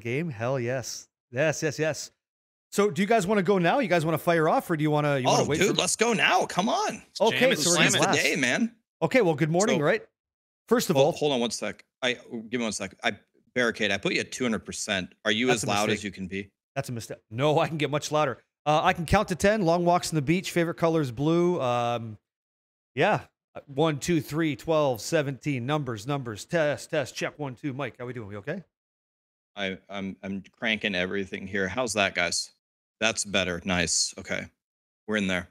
game. Hell yes, yes, yes, yes. So, do you guys want to go now? You guys want to fire off, or do you want to? You want oh, to wait? dude, let's go now. Come on. Okay, so we're it today, man. Okay, well, good morning, So- right? First of all, hold on one sec. I give me one sec. I barricade. I put you at 200. percent Are you as loud mistake. as you can be? That's a mistake. No, I can get much louder. Uh, I can count to 10. Long walks on the beach. Favorite color is blue. Um, yeah. Uh, 1, 2, 3, 12, 17. Numbers, numbers. Test, test. Check. 1, 2. Mike, how are we doing? We okay? I, I'm I'm cranking everything here. How's that, guys? That's better. Nice. Okay, we're in there.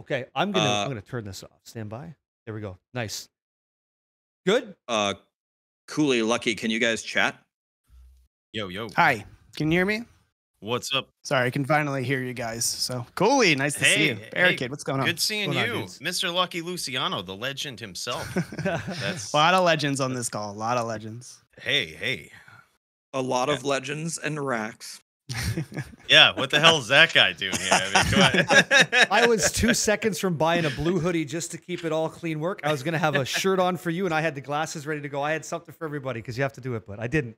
Okay. I'm going to Uh, I'm gonna turn this off. Stand by. There we go. Nice. Good. Uh, Cooley, Lucky, can you guys chat? Yo, yo. Hi, can you hear me? What's up? Sorry, I can finally hear you guys. So Cooley, nice to see Hey, you. hey, what's going on? Good seeing What's going on, you, dudes? Mr. Lucky Luciano, the legend himself. That's- a lot of legends on this call. A lot of legends. hey, hey. A lot of legends and Rax. Yeah, what the hell is that guy doing here? I mean, come on. I was two seconds from buying a blue hoodie just to keep it all clean work. I was going to have a shirt on for you, and I had the glasses ready to go. I had something for everybody because you have to do it, but I didn't.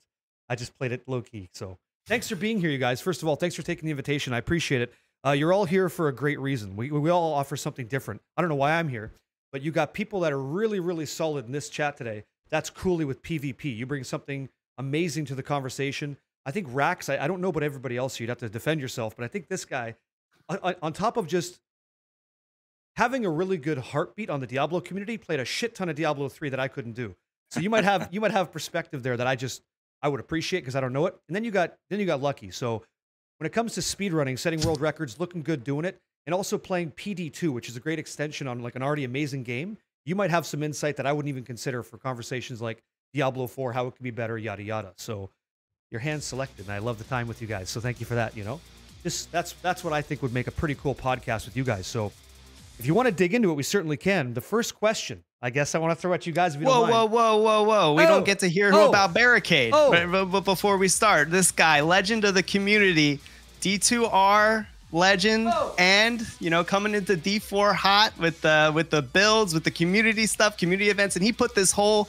I just played it low key. So thanks for being here, you guys. First of all, thanks for taking the invitation. I appreciate it. Uh, you're all here for a great reason. We, we all offer something different. I don't know why I'm here, but you got people that are really, really solid in this chat today. That's coolly with PvP. You bring something amazing to the conversation. I think Rax, I, I don't know about everybody else. You'd have to defend yourself, but I think this guy, on- on, on top of just having a really good heartbeat on the Diablo community, played a shit ton of Diablo 3 that I couldn't do. So you might have you might have perspective there that I just I would appreciate because I don't know it. And then you got then you got lucky. So when it comes to speedrunning, setting world records, looking good doing it, and also playing PD2, which is a great extension on like an already amazing game, you might have some insight that I wouldn't even consider for conversations like Diablo 4, how it could be better, yada yada. So your hand selected, and I love the time with you guys. So thank you for that. You know, just that's that's what I think would make a pretty cool podcast with you guys. So if you want to dig into it, we certainly can. The first question, I guess, I want to throw at you guys. If you Whoa, whoa, whoa, whoa, whoa. We Oh, don't get to hear who oh, about Barricade. oh. But, but- but before we start, this guy, legend of the community, D2R legend, Oh. and you know, coming into D4 hot with the with the builds, with the community stuff, community events, and he put this whole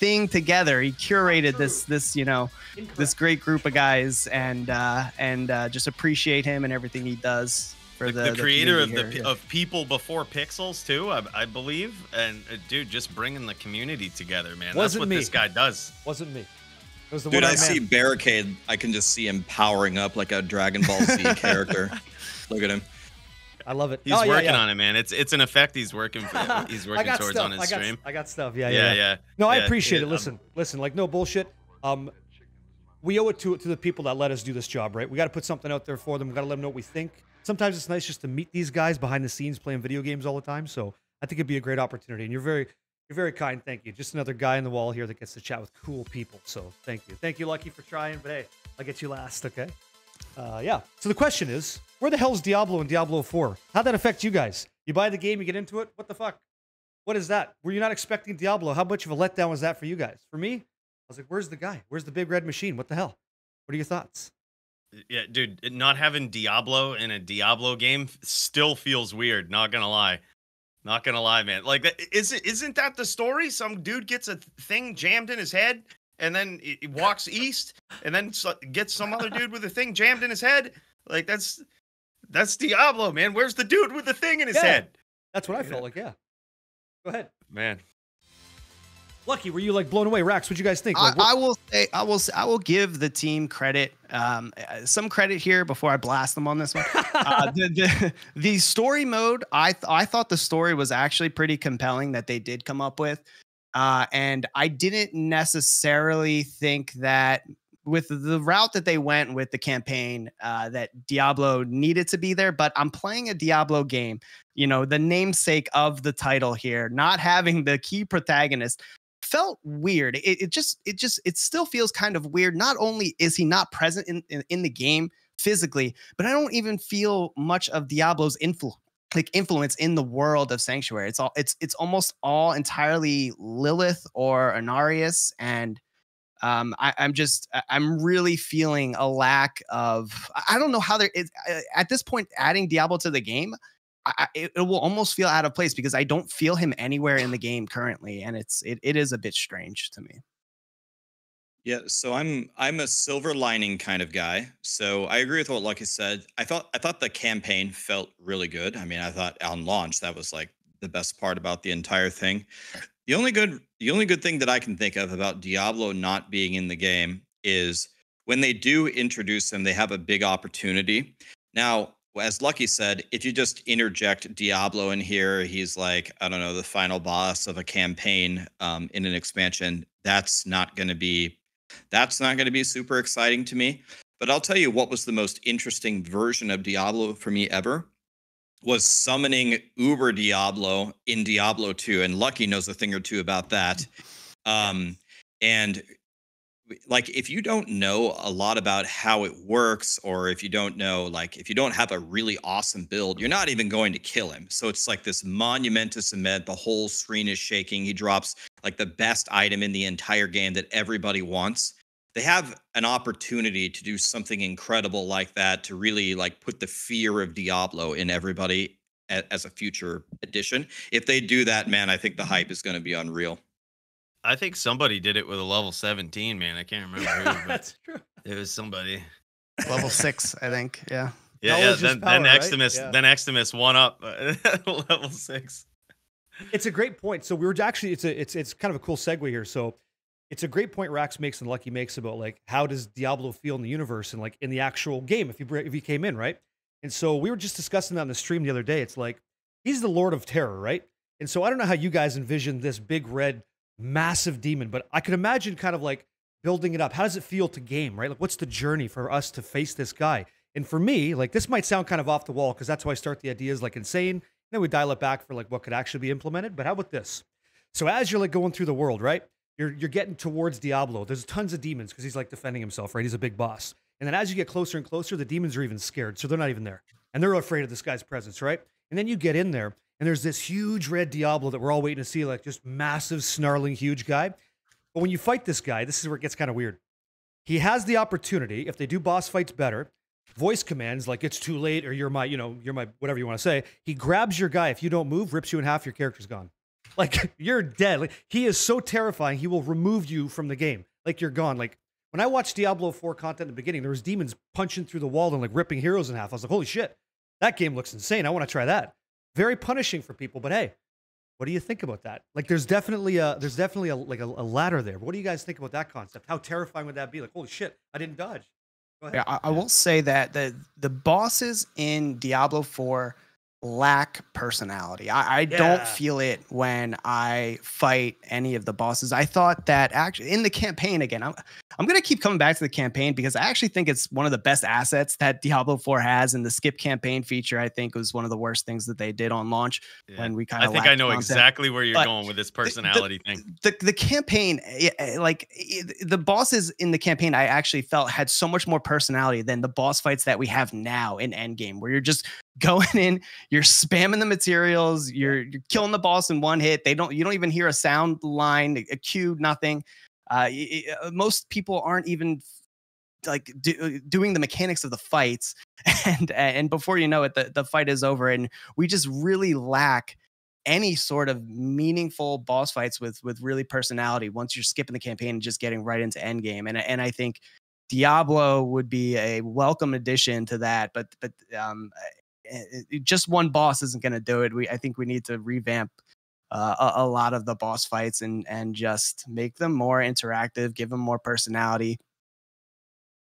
thing together. He curated this this, you know, this great group of guys and uh and uh just appreciate him and everything he does for the, the, the creator of community the here. of people before pixels too, I, I believe. And uh, dude, just bringing the community together, man. That's Wasn't what me. this guy does. Wasn't me. It was the Dude, one I see barricade. I can just see him powering up like a Dragon Ball Z character. Look at him. I love it. He's Oh, working yeah. on it, man. It's it's an effect he's working for, he's working towards stuff. on his I got, stream. I got stuff. Yeah, Yeah, yeah. yeah. No, I appreciate it- it. um, Listen, listen, like no bullshit. Um, we owe it to to the people that let us do this job, right? We got to put something out there for them. We got to let them know what we think. Sometimes it's nice just to meet these guys behind the scenes playing video games all the time. So I think it'd be a great opportunity. And you're very, you're very kind. Thank you. Just another guy in the wall here that gets to chat with cool people. So thank you, thank you, Lucky, for trying. But hey, I'll get you last. Okay. Uh, yeah. So the question is, where the hell's Diablo and Diablo 4? How'd that affect you guys? You buy the game, you get into it. What the fuck? What is that? Were you not expecting Diablo? How much of a letdown was that for you guys? For me, I was like, where's the guy? Where's the big red machine? What the hell? What are your thoughts? Yeah, dude, not having Diablo in a Diablo game still feels weird. Not gonna lie, not gonna lie, man. Like, is it? Isn't that the story? Some dude gets a thing jammed in his head, and then he he walks east, and then gets some other dude with a thing jammed in his head. Like that's that's Diablo, man. Where's the dude with the thing in his Yeah. head? That's what I felt like. Yeah. Go ahead. Man, Lucky, were you like blown away? Rax, what'd you guys think? I, Like, what- I will say, I will, say, I will give the team credit, um, uh, some credit here before I blast them on this one. uh, the, the the story mode, I th- I thought the story was actually pretty compelling that they did come up with, uh, and I didn't necessarily think that with the route that they went with the campaign uh, that Diablo needed to be there. But I'm playing a Diablo game, you know, the namesake of the title here, not having the key protagonist felt weird. It, it just it just it still feels kind of weird. Not only is he not present in, in, in the game physically, but I don't even feel much of Diablo's influence like influence in the world of Sanctuary. It's all it's it's almost all entirely Lilith or Inarius and um, I, I'm just I'm really feeling a lack of I don't know how they're uh, at this point adding Diablo to the game. I- it, it will almost feel out of place because I don't feel him anywhere in the game currently, and it's it, it is a bit strange to me. Yeah, so I'm I'm a silver lining kind of guy. So I agree with what Lucky said. I thought I thought the campaign felt really good. I mean, I thought on launch that was like the best part about the entire thing. The only good the only good thing that I can think of about Diablo not being in the game is when they do introduce him, they have a big opportunity. Now, as Lucky said, if you just interject Diablo in here, he's like, I don't know, the final boss of a campaign um, in an expansion. That's not going to be that's not going to be super exciting to me. But I'll tell you what was the most interesting version of Diablo for me ever was summoning Uber Diablo in Diablo 2. And Lucky knows a thing or two about that. Um, and like if you don't know a lot about how it works or if you don't know like if you don't have a really awesome build you're not even going to kill him. So it's like this monumentous event the whole screen is shaking he drops like the best item in the entire game that everybody wants. They have an opportunity to do something incredible like that to really like put the fear of diablo in everybody as a future addition. If they do that man i think the hype is going to be unreal I think somebody did it with a level 17, man. I can't remember who, but That's true. it was somebody. Level six, I think. Yeah. Yeah, yeah. Knowledge is Then, power, then right? Yeah. then Eximus one up uh, level six. It's a great point. So we were actually it's a it's it's kind of a cool segue here. So it's a great point Rax makes and Lucky makes about like how does Diablo feel in the universe and like in the actual game if you if he came in right. And so we were just discussing that on the stream the other day. It's like he's the Lord of Terror, right? And so I don't know how you guys envision this big red massive demon, but I could imagine kind of like building it up. How does it feel to game, right? Like what's the journey for us to face this guy? And for me, like this might sound kind of off the wall because that's why I start the ideas like insane. Then we dial it back for like what could actually be implemented. But how about this? So as you're like going through the world, right? You're you're getting towards Diablo. There's tons of demons because he's like defending himself, right? He's a big boss. And then as you get closer and closer, the demons are even scared, so they're not even there, and they're afraid of this guy's presence, right? And then you get in there, and there's this huge red Diablo that we're all waiting to see, like just massive, snarling, huge guy. But when you fight this guy, this is where it gets kind of weird. He has the opportunity, if they do boss fights better, voice commands like it's too late or you're my, you know, you're my whatever you want to say. He grabs your guy. If you don't move, rips you in half, your character's gone. Like you're dead. Like he is so terrifying, he will remove you from the game. Like you're gone. Like when I watched Diablo 4 content in the beginning, there was demons punching through the wall and like ripping heroes in half. I was like, holy shit, that game looks insane. I want to try that. Very punishing for people, but hey, what do you think about that? Like, there's definitely a there's definitely a like a, a ladder there. What do you guys think about that concept? How terrifying would that be? Like, holy shit, I didn't dodge. Go ahead. Yeah, I, I will say that the the bosses in Diablo 4 lack personality. I, I Yeah. don't feel it when I fight any of the bosses. I thought that actually in the campaign again, I'm I'm gonna keep coming back to the campaign because I actually think it's one of the best assets that Diablo 4 has, and the skip campaign feature I think was one of the worst things that they did on launch Yeah. when we kind of. I think I know exactly where you're But going with this personality thing. the the campaign eh, eh, like eh, the bosses in the campaign i actually felt had so much more personality than the boss fights that we have now in endgame where you're just going in you're spamming the materials you're, you're killing the boss in one hit. They don't you don't even hear a sound line a cue nothing. Uh, y- uh, most people aren't even like do, doing the mechanics of the fights. And and before you know it the, the fight is over and we just really lack any sort of meaningful boss fights with with really personality once you're skipping the campaign and just getting right into endgame. And and I think Diablo would be a welcome addition to that but but um eh, just one boss isn't going to do it we I think we need to revamp uh, a, a lot of the boss fights and and just make them more interactive give them more personality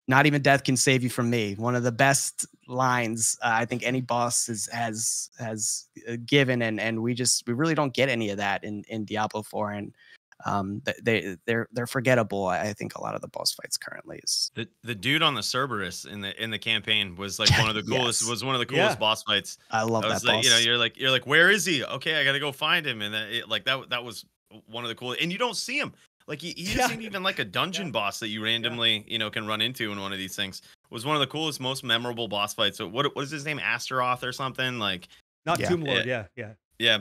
not even death can save you from me. One of the best lines uh, I think any boss has has has uh, given, and and we just we really don't get any of that in in Diablo Four, and um they they're they're forgettable. I I think a lot of the boss fights currently is The the dude on the Cerberus in the in the campaign was like one of the coolest Yes. was one of the Yeah. coolest boss fights. I love I that was boss. you know, you're like you're like, where is he? Okay, I gotta go find him, and then it, like that that was one of the cool. And you don't see him. Like he, he Yeah. isn't even like a dungeon boss that you randomly you know can run into in one of these things. It Was one of the coolest, most memorable boss fights. So what what is his name? Astaroth or something? Like Not Yeah. Tomb Lord. Yeah. Yeah, yeah.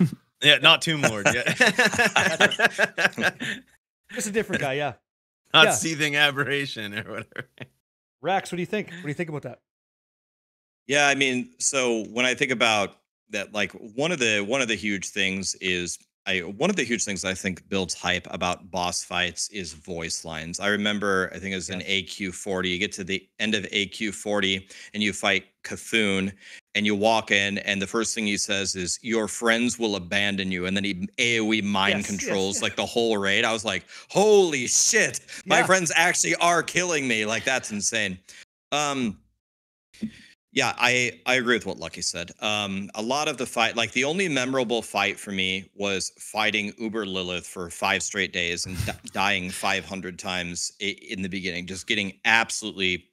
yeah. Yeah, not Tomb Lord. Yeah, Just a different guy. Yeah. not Yeah. seething aberration or whatever. Rax, what do you think? What do you think about that? Yeah, I mean, so when I think about that, like one of the one of the huge things is I one of the huge things I think builds hype about boss fights is voice lines. I remember, I think it was in AQ40. You get to the end of AQ40 and you fight C'Thun, and you walk in, and the first thing he says is, "Your friends will abandon you," and then he AOE mind Yes, yes, controls yes. like the whole raid. I was like, "Holy shit! My Yeah. friends actually are killing me! Like that's insane." Um, yeah, I I agree with what Lucky said. Um, a lot of the fight, like the only memorable fight for me was fighting Uber Lilith for five straight days and dying 500 times in the beginning, just getting absolutely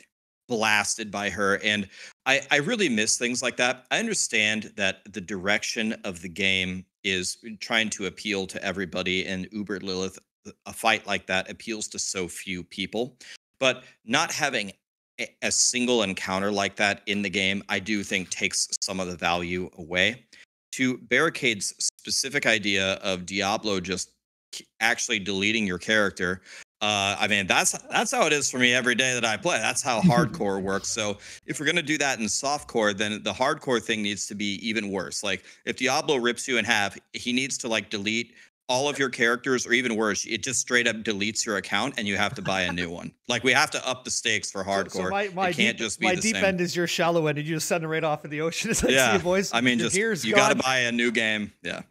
blasted by her. And I I really miss things like that. I understand that the direction of the game is trying to appeal to everybody, and Uber Lilith, a fight like that appeals to so few people. But not having a- single encounter like that in the game, I do think takes some of the value away. To Barricade's specific idea of Diablo just actually deleting your character, uh, I mean that's that's how it is for me every day that I play. That's how hardcore works. So if we're gonna do that in softcore, then the hardcore thing needs to be even worse. Like if Diablo rips you in half, he needs to like delete all of your characters, or even worse, it just straight up deletes your account and you have to buy a new one. Like we have to up the stakes for hardcore. So, my, my it can't deep, just be my the deep same. end is your shallow end, and you just send it right off in the ocean. It's like, yeah, you boys. I mean, just you got to buy a new game. Yeah,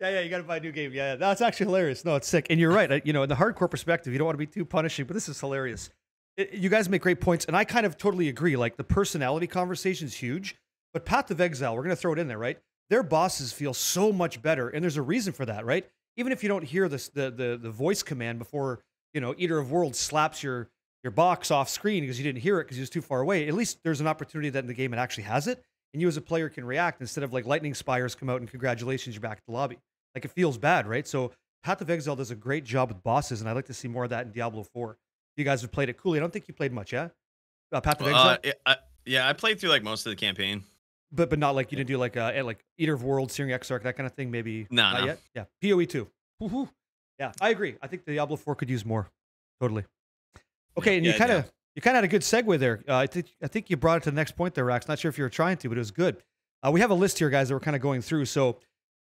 Yeah, yeah, you got to buy a new game. Yeah, yeah, that's actually hilarious. No, it's sick. And you're right. You know, in the hardcore perspective, you don't want to be too punishing, but this is hilarious. It- you guys make great points, and I kind of totally agree. Like the personality conversation is huge, but Path of Exile, we're gonna throw it in there, right? Their bosses feel so much better, and there's a reason for that, right? Even if you don't hear this, the the the voice command before you know Eater of Worlds slaps your your box off screen because you didn't hear it because you was too far away. At least there's an opportunity that in the game it actually has it, and you as a player can react instead of like lightning spires come out and congratulations, you're back at the lobby. Like it feels bad, right? So Path of Exile does a great job with bosses, and I'd like to see more of that in Diablo 4. You guys have played it Cooley. I don't think you played much, yeah? Uh, Path of Exile, Uh, yeah, I, yeah, I played through like most of the campaign. But but not like you didn't do like uh eh, like Eater of Worlds, Searing Exarch, that kind of thing. Maybe No, not no. yet. Yeah, Poe two. Woo-hoo. Yeah, I agree. I think the Diablo 4 could use more. Totally. Okay, and you kind of yeah. you kind of had a good segue there. Uh, I think I think you brought it to the next point there, Rax. Not sure if you were trying to, but it was good. Uh, we have a list here, guys, that we're kind of going through. So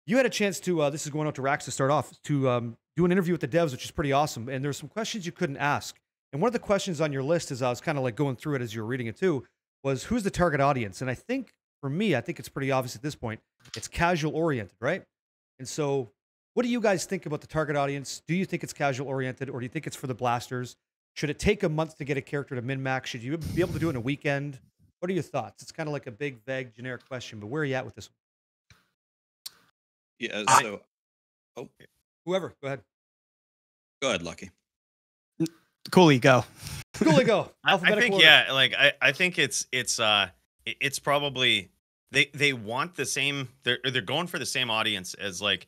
you had a chance to. Uh, this is going out to Rax to start off to um, do an interview with the devs, which is pretty awesome. And there's some questions you couldn't ask. And one of the questions on your list, as I was kind of like going through it as you were reading it too, was who's the target audience? And I think for me, I think it's pretty obvious at this point. It's casual oriented, right? And so, what do you guys think about the target audience? Do you think it's casual oriented, or do you think it's for the blasters? Should it take a month to get a character to min max? Should you be able to do it in a weekend? What are your thoughts? It's kind of like a big, vague, generic question, but where are you at with this? yeah. I- oh, Whoever, go ahead. go ahead, Lucky. Cooley, go. Cooley go. I, I think order. yeah, like I, I think it's it's uh it's probably they they want the same they're they're going for the same audience as like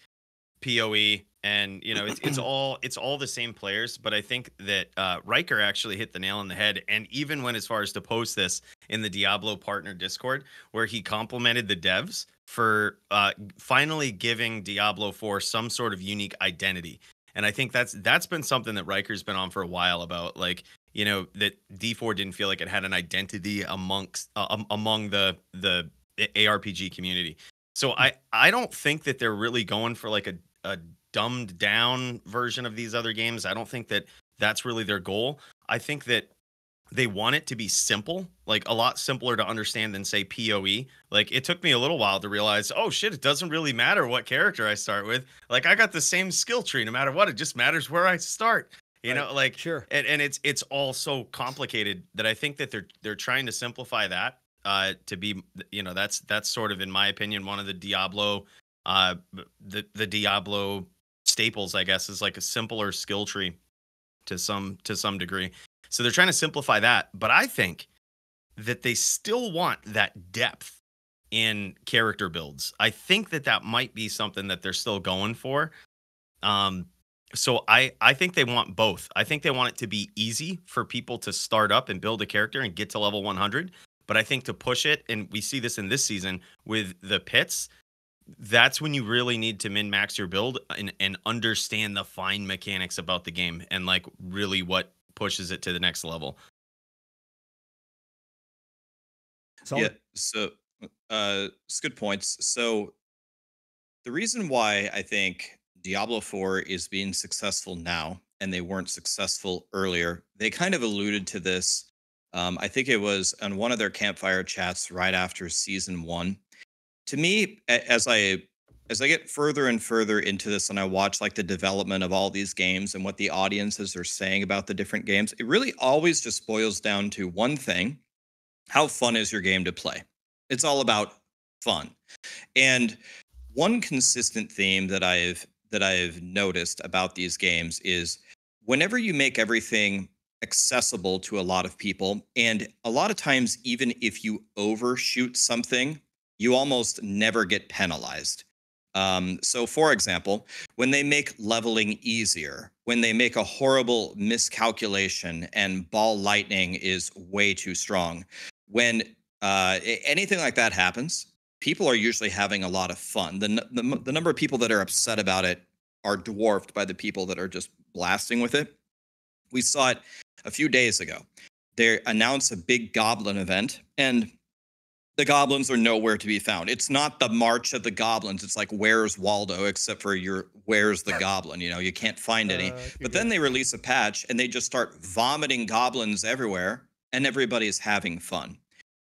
PoE and you know it's it's all it's all the same players but I think that uh Rhykker actually hit the nail on the head and even went as far as to post this in the Diablo partner Discord where he complimented the devs for uh finally giving Diablo 4 some sort of unique identity. And I think that's that's been something that Rhykker's been on for a while about like you know that D4 didn't feel like it had an identity amongst uh, um, among the the ARPG community. So hmm. I I don't think that they're really going for like a a dumbed down version of these other games. I don't think that that's really their goal. I think that they want it to be simple, like a lot simpler to understand than say PoE. Like it took me a little while to realize, oh shit, it doesn't really matter what character I start with. Like I got the same skill tree no matter what. It just matters where I start. You Right. know, like Sure. and, and it's it's all so complicated that I think that they're they're trying to simplify that uh to be you know that's that's sort of in my opinion one of the Diablo uh the the Diablo staples I guess is like a simpler skill tree to some to some degree. So they're trying to simplify that, but I think that they still want that depth in character builds. I think that that might be something that they're still going for. Um so I I think they want both. I think they want it to be easy for people to start up and build a character and get to level 100, but I think to push it and we see this in this season with the pits, that's when you really need to min max your build and and understand the fine mechanics about the game and like really what pushes it to the next level. Solid. Yeah. So, uh, it's good points. So, the reason why I think Diablo 4 is being successful now and they weren't successful earlier, they kind of alluded to this. Um, I think it was on one of their campfire chats right after season one. To me, as I as I get further and further into this and I watch like the development of all these games and what the audiences are saying about the different games, it really always just boils down to one thing. How fun is your game to play? It's all about fun. And one consistent theme that I've that I've noticed about these games is whenever you make everything accessible to a lot of people and a lot of times even if you overshoot something, you almost never get penalized um, so, for example, when they make leveling easier, when they make a horrible miscalculation and ball lightning is way too strong, when uh, anything like that happens, people are usually having a lot of fun. The, the, the number of people that are upset about it are dwarfed by the people that are just blasting with it. We saw it a few days ago. They announced a big goblin event, and the goblins are nowhere to be found. It's not the March of the Goblins. It's like where's Waldo, except for your where's the goblin. You know, you can't find any. Uh, but then they release a patch and they just start vomiting goblins everywhere, and everybody's having fun.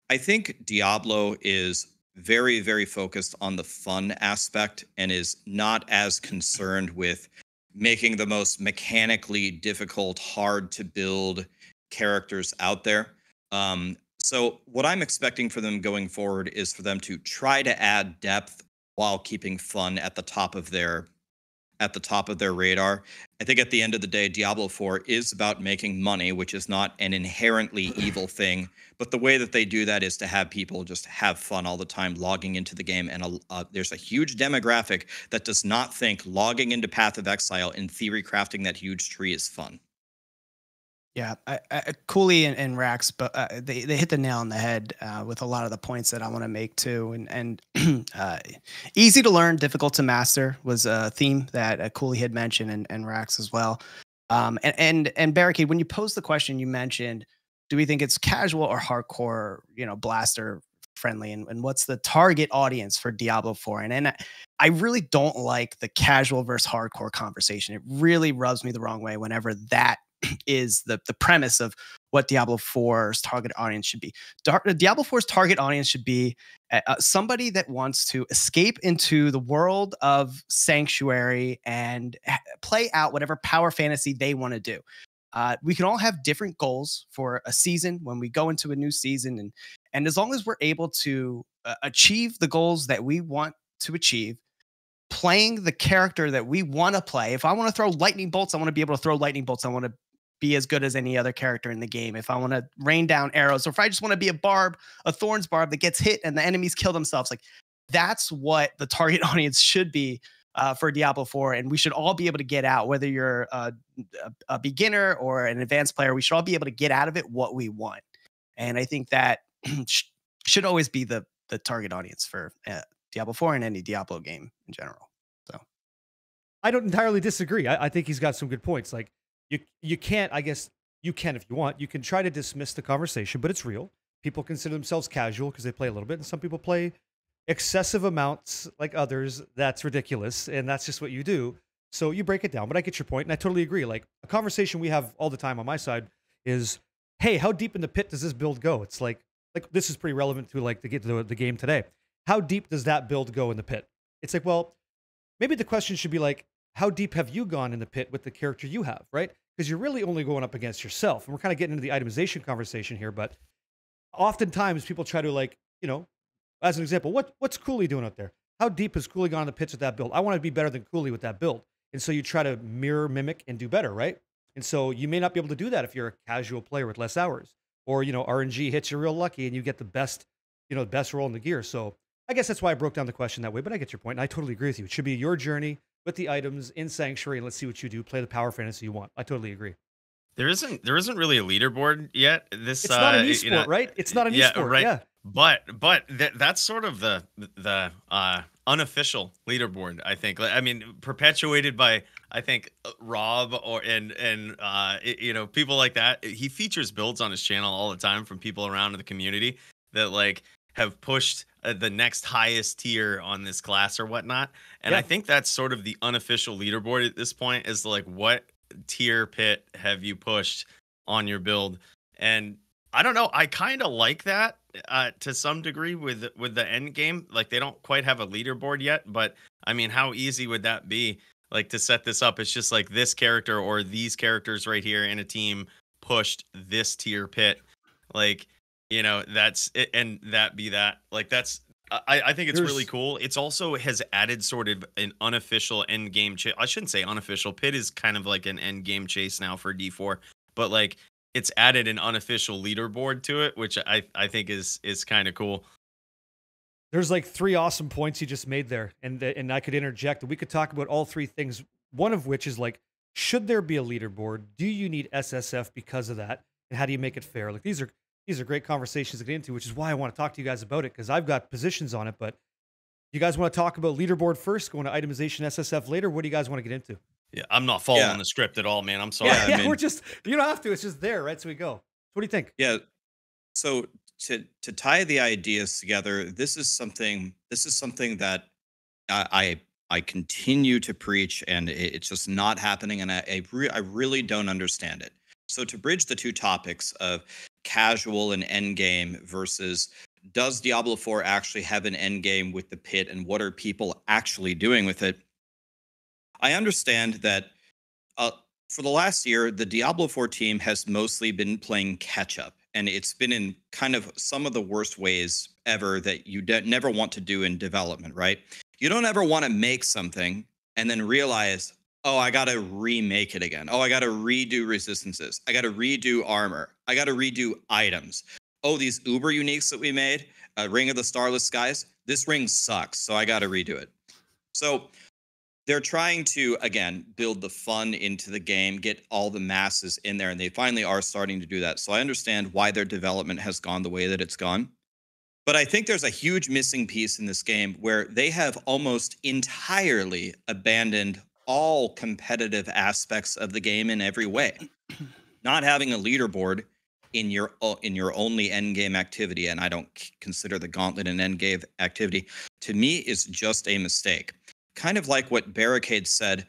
I think Diablo is very, very focused on the fun aspect and is not as concerned with making the most mechanically difficult, hard to build characters out there. Um, so what I'm expecting for them going forward is for them to try to add depth while keeping fun at the top of their at the top of their radar. I think at the end of the day, Diablo 4 is about making money, which is not an inherently evil thing. But the way that they do that is to have people just have fun all the time logging into the game. And uh, there's a huge demographic that does not think logging into Path of Exile and theory crafting that huge tree is fun. Yeah, I, I, Cooley and, and Rax, but uh, they they hit the nail on the head uh, with a lot of the points that I want to make too. And and uh, easy to learn, difficult to master was a theme that uh, Cooley had mentioned, and, and Rax as well. Um, and and and Barricade, when you posed the question, you mentioned, do we think it's casual or hardcore? You know, blaster friendly, and, and what's the target audience for Diablo Four? And and I really don't like the casual versus hardcore conversation. It really rubs me the wrong way whenever that is the the premise of what Diablo 4's target audience should be. Dar- Diablo 4's target audience should be uh, uh, somebody that wants to escape into the world of Sanctuary and play out whatever power fantasy they want to do. Uh, we can all have different goals for a season when we go into a new season, and and as long as we're able to uh, achieve the goals that we want to achieve, playing the character that we want to play. If I want to throw lightning bolts, I want to be able to throw lightning bolts. I want to be as good as any other character in the game. If I want to rain down arrows, or if I just want to be a barb, a thorns barb that gets hit and the enemies kill themselves, like that's what the target audience should be uh, for Diablo 4. And we should all be able to get out, whether you're a, a, beginner or an advanced player, we should all be able to get out of it what we want. And I think that should always be the the target audience for uh, Diablo 4 and any Diablo game in general. So I don't entirely disagree. I, I think he's got some good points. Like you you can't i guess you can if you want. You can try to dismiss the conversation but it's real. People consider themselves casual because they play a little bit and some people play excessive amounts like others. That's ridiculous and that's just what you do. So you break it down but i get your point and i totally agree. Like a conversation we have all the time on my side is hey how deep in the pit does this build go? It's like like this is pretty relevant to like to get to the, the game today. How deep does that build go in the pit? It's like well maybe the question should be like how deep have you gone in the pit with the character you have, right? Because you're really only going up against yourself. And we're kind of getting into the itemization conversation here, but oftentimes people try to like, you know, as an example, what what's Cooley doing out there? How deep has Cooley gone in the pits with that build? I want to be better than Cooley with that build. And so you try to mirror, mimic, and do better, right? And so you may not be able to do that if you're a casual player with less hours. Or, you know, RNG hits you real lucky and you get the best, you know, the best roll in the gear. So I guess that's why I broke down the question that way, but I get your point. And I totally agree with you. It should be your journey with the items in Sanctuary and let's see what you do. Play the power fantasy you want. I totally agree. There isn't there isn't really a leaderboard yet. This it's not an esport, uh, you know, right? It's not an yeah, esport, right? Yeah. But but that that's sort of the the uh, unofficial leaderboard. I think. I mean, perpetuated by I think uh, Rob or and and uh, you know people like that. He features builds on his channel all the time from people around in the community that like have pushed uh, the next highest tier on this class or whatnot. And I think that's sort of the unofficial leaderboard at this point is like, what tier pit have you pushed on your build? And I don't know. I kind of like that uh, to some degree with with the end game. Like they don't quite have a leaderboard yet, but I mean, how easy would that be? Like to set this up, it's just like this character or these characters right here in a team pushed this tier pit. Like you know, that's and that be that. Like that's. I, I think it's really cool. It's also has added sort of an unofficial end game chase. I shouldn't say unofficial. Pit is kind of like an end game chase now for D4, but like it's added an unofficial leaderboard to it, which I I think is is kind of cool. There's like three awesome points you just made there, and th- and I could interject. We could talk about all three things. One of which is like, should there be a leaderboard? Do you need SSF because of that? And how do you make it fair? Like these are these are great conversations to get into, which is why I want to talk to you guys about it because I've got positions on it. But you guys want to talk about leaderboard first, going to itemization SSF later? What do you guys want to get into? Yeah, I'm not following Yeah. the script at all, man. I'm sorry. Yeah, I mean- we're just you don't have to. It's just there, right? So we go. What do you think? Yeah. So to to tie the ideas together, this is something this is something that I I, I continue to preach, and it- it's just not happening, and I I, re- I really don't understand it. So to bridge the two topics of casual and end game versus does Diablo 4 actually have an end game with the pit, and what are people actually doing with it? I understand that uh, for the last year, the Diablo 4 team has mostly been playing catch up, and it's been in kind of some of the worst ways ever that you de- never want to do in development, right? You don't ever want to make something and then realize, oh, I got to remake it again. Oh, I got to redo resistances. I got to redo armor. I got to redo items. Oh, these Uber uniques that we made, uh, Ring of the Starless Skies, this ring sucks, so I got to redo it. So they're trying to again build the fun into the game get all the masses in there and they finally are starting to do that so i understand why their development has gone the way that it's gone but i think there's a huge missing piece in this game where they have almost entirely abandoned all competitive aspects of the game in every way not having a leaderboard in your uh, in your only end game activity and i don't consider the gauntlet an end game activity to me is just a mistake kind of like what Barricade said.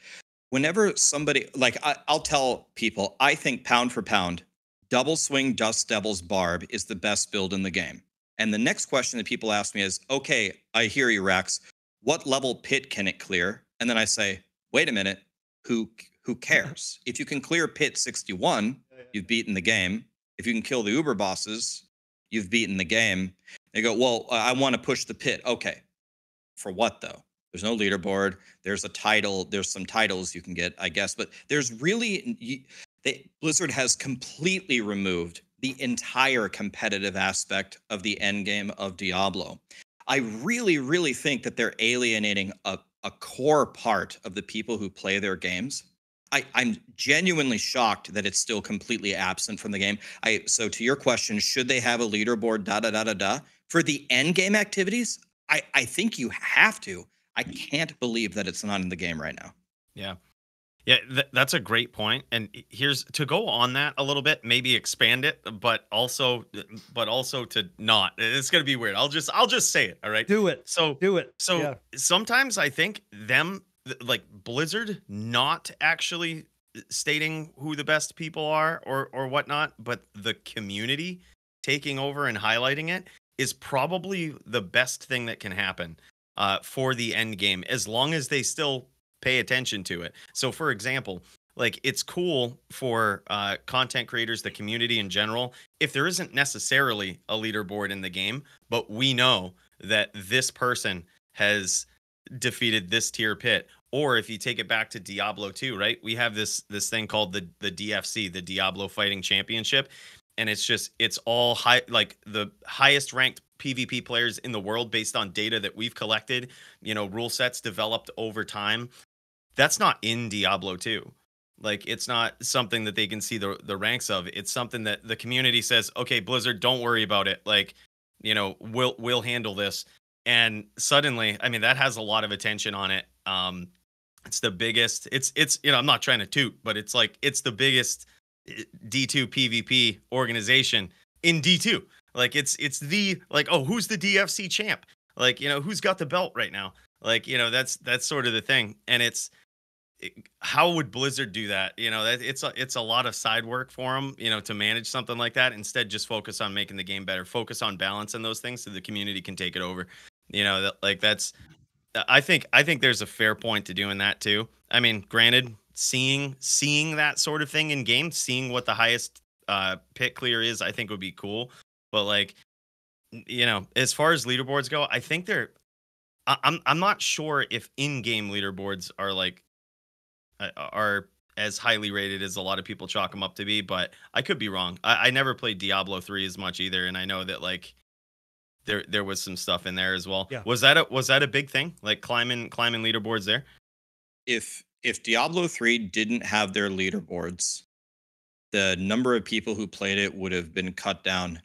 Whenever somebody, like I, I'll tell people, I think pound for pound, double swing Dust Devil's Barb is the best build in the game. And the next question that people ask me is, okay, I hear you, Rax. What level pit can it clear? And then I say, wait a minute, who who mm-hmm. cares? If you can clear pit 61, you've beaten the game. If you can kill the Uber bosses, you've beaten the game. They go, well, I want to push the pit. Okay, for what though? There's no leaderboard. There's a title. There's some titles you can get, I guess, but there's really they, Blizzard has completely removed the entire competitive aspect of the end game of Diablo. I really, really think that they're alienating a, a core part of the people who play their games. I, I'm genuinely shocked that it's still completely absent from the game. I so to your question, should they have a leaderboard? Da da da da da. For the end game activities, I, I think you have to. I can't believe that it's not in the game right now. Yeah. Yeah, th- that's a great point. And here's to go on that a little bit, maybe expand it, but also but also to not. It's going to be weird. I'll just I'll just say it, all right? Do it. So Do it. so Yeah. sometimes I think them like Blizzard not actually stating who the best people are or or whatnot, but the community taking over and highlighting it is probably the best thing that can happen uh, for the end game as long as they still pay attention to it. So, for example, like it's cool for uh, content creators, the community in general, if there isn't necessarily a leaderboard in the game, but we know that this person has defeated this tier pit. Or if you take it back to Diablo 2 right? We have this this thing called the the DFC the Diablo Fighting Championship. And it's just it's all high like the highest ranked PvP players in the world based on data that we've collected you know rule sets developed over time that's not in Diablo 2 like it's not something that they can see the the ranks of it's something that the community says okay Blizzard don't worry about it like you know we'll we'll handle this and suddenly i mean that has a lot of attention on it um it's the biggest it's it's you know i'm not trying to toot but it's like it's the biggest eh, d2 pvp organization in D2. Like it's it's the like oh who's the DFC champ? Like you know who's got the belt right now? Like you know that's that's sort of the thing, and it's it, how would Blizzard do that? You know that it's a, it's a lot of side work for them. You know to manage something like that. Instead, just focus on making the game better. Focus on balance and those things, so the community can take it over. You know that like that's I think I think there's a fair point to doing that too. I mean, granted, seeing seeing that sort of thing in game, seeing what the highest uh pit clear is, I think would be cool. But like, you know, as far as leaderboards go, I think they're. I'm I'm not sure if in-game leaderboards are like uh, are as highly rated as a lot of people chalk them up to be, but I could be wrong. I, I never played Diablo three as much either, and I know that like there there was some stuff in there as well. Yeah. Was that a was that a big thing? Like climbing climbing leaderboards there? if if Diablo 3 didn't have their leaderboards, the number of people who played it would have been cut down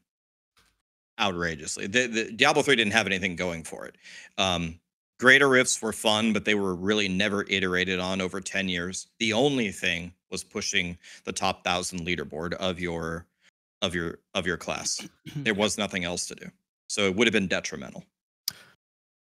outrageously. The, the Diablo 3 didn't have anything going for it. Um, Greater Rifts were fun, but they were really never iterated on over 10 years. The only thing was pushing the top thousand leaderboard of your of your of your class. There was nothing else to do. So it would have been detrimental.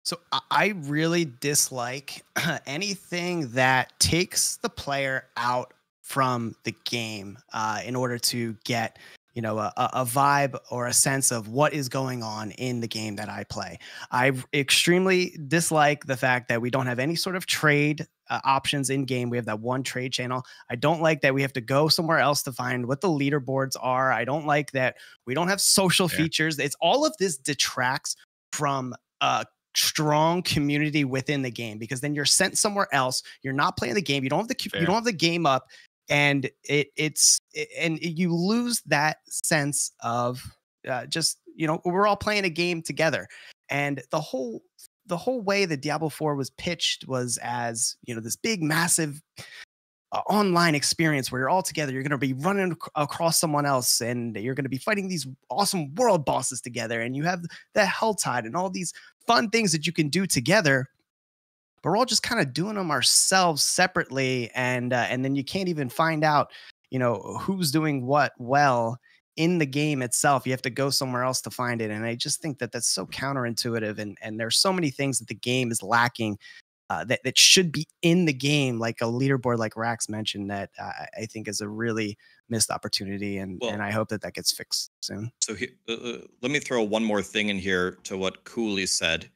So I- I really dislike anything that takes the player out from the game uh, in order to get you know a, a a vibe or a sense of what is going on in the game that I play. I extremely dislike the fact that we don't have any sort of trade uh, options in game. We have that one trade channel. I don't like that we have to go somewhere else to find what the leaderboards are. I don't like that we don't have social Yeah. features. It's all of this detracts from uh strong community within the game because then you're sent somewhere else you're not playing the game you don't have the cu- you don't have the game up and it it's and you lose that sense of uh, just you know we're all playing a game together. And the whole the whole way that Diablo 4 was pitched was as you know this big massive uh, online experience where you're all together you're going to be running ac- across someone else and you're going to be fighting these awesome world bosses together and you have the hell tide and all these fun things that you can do together but we're all just kind of doing them ourselves separately and uh, and then you can't even find out you know who's doing what well in the game itself you have to go somewhere else to find it and i just think that that's so counterintuitive and and there's so many things that the game is lacking uh, that that should be in the game like a leaderboard like rax mentioned that uh, i think is a really missed opportunity and Well- and i hope that that gets fixed soon So he, uh, uh, let me throw one more thing in here to what Cooley said.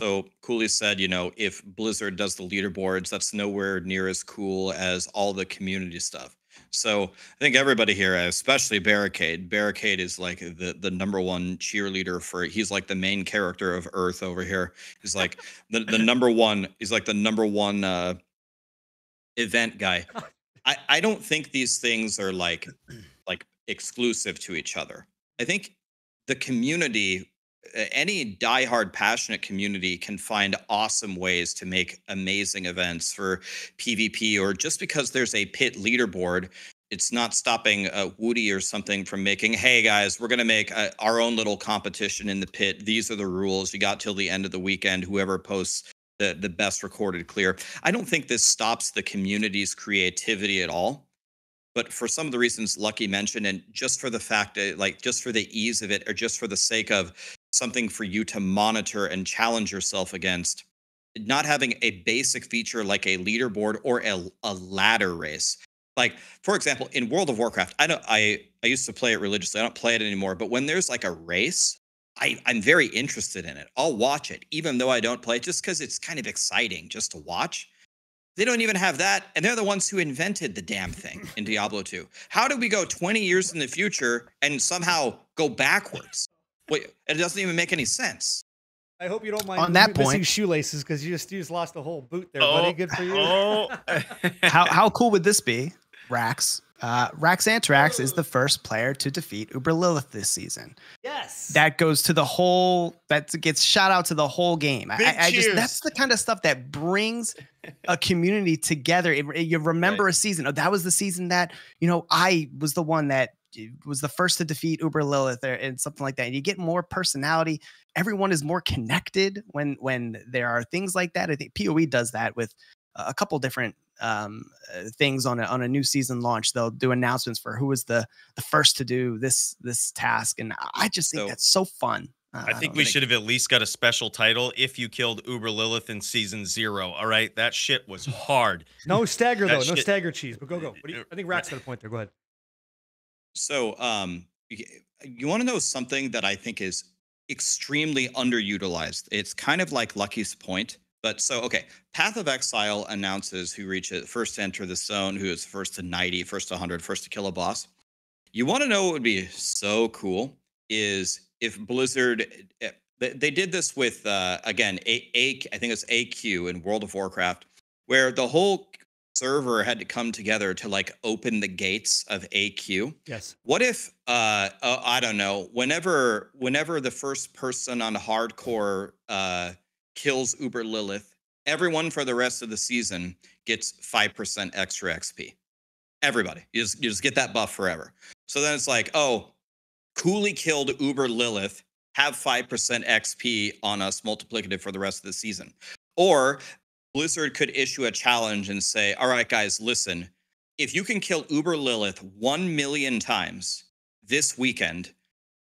So Cooley said, you know, if Blizzard does the leaderboards, that's nowhere near as cool as all the community stuff. So I think everybody here, especially Barricade, Barricade is like the the number one cheerleader for. He's like the main character of Earth over here. He's like the the number one. He's like the number one uh, event guy. I I don't think these things are like like exclusive to each other. I think the community, any diehard passionate community, can find awesome ways to make amazing events for PvP, or just because there's a pit leaderboard. It's not stopping uh, Woody or something from making, hey guys, we're going to make uh, our own little competition in the pit. These are the rules. You got till the end of the weekend. Whoever posts the, the best recorded clear. I don't think this stops the community's creativity at all but for some of the reasons Lucky mentioned, and just for the fact that, like, just for the ease of it, or just for the sake of something for you to monitor and challenge yourself against, not having a basic feature like a leaderboard or a, a ladder race. Like, for example, in World of Warcraft, I don't, I, I used to play it religiously. I don't play it anymore. But when there's like a race, I, I'm very interested in it. I'll watch it, even though I don't play, it, just because it's kind of exciting just to watch. They don't even have that, and they're the ones who invented the damn thing in Diablo 2. How do we go 20 years in the future and somehow go backwards? Wait, it doesn't even make any sense. I hope you don't mind On that missing point- shoelaces because you just you just lost a whole boot there, buddy. Good for you. Oh, how how cool would this be rax uh, Raxxanterax is the first player to defeat Uber Lilith this season. Yes. That goes to the whole. That gets shout out to the whole game. I- Big I, I just cheers. that's the kind of stuff that brings a community together. It, it- you remember a season. Oh, that was the season that you know I was the one that was the first to defeat Uber Lilith or, and something like that. And you get more personality. Everyone is more connected when when there are things like that. I think PoE does that with a couple different um, uh, things on a on a new season launch. They'll do announcements for who was the the first to do this this task, and I just think So- that's so fun. Uh, I think don't we know. should have at least got a special title if you killed Uber Lilith in season zero. All right, that shit was hard. No stagger That though. No shit- stagger cheese. But go go. What do you, Uh, I think Rax's got a point there. Go ahead. So, um, you want to know something that I think is extremely underutilized? It's kind of like Lucky's point, but so okay. Path of Exile announces who reaches first to enter the zone, who is first to 90, first to 100, first to kill a boss. You want to know what would be so cool is if Blizzard. eh, They, they did this with uh, again a, a I think it's AQ in World of Warcraft, where the whole server had to come together to like open the gates of AQ. Yes. What if uh, uh I don't know, whenever whenever the first person on hardcore uh kills Uber Lilith, everyone for the rest of the season gets 5% extra XP. Everybody. You just you just get that buff forever. So then it's like, oh, Cooley killed Uber Lilith, have 5% XP on us multiplicative for the rest of the season. Or Blizzard could issue a challenge and say, all right, guys, listen, if you can kill Uber Lilith 1 million times this weekend,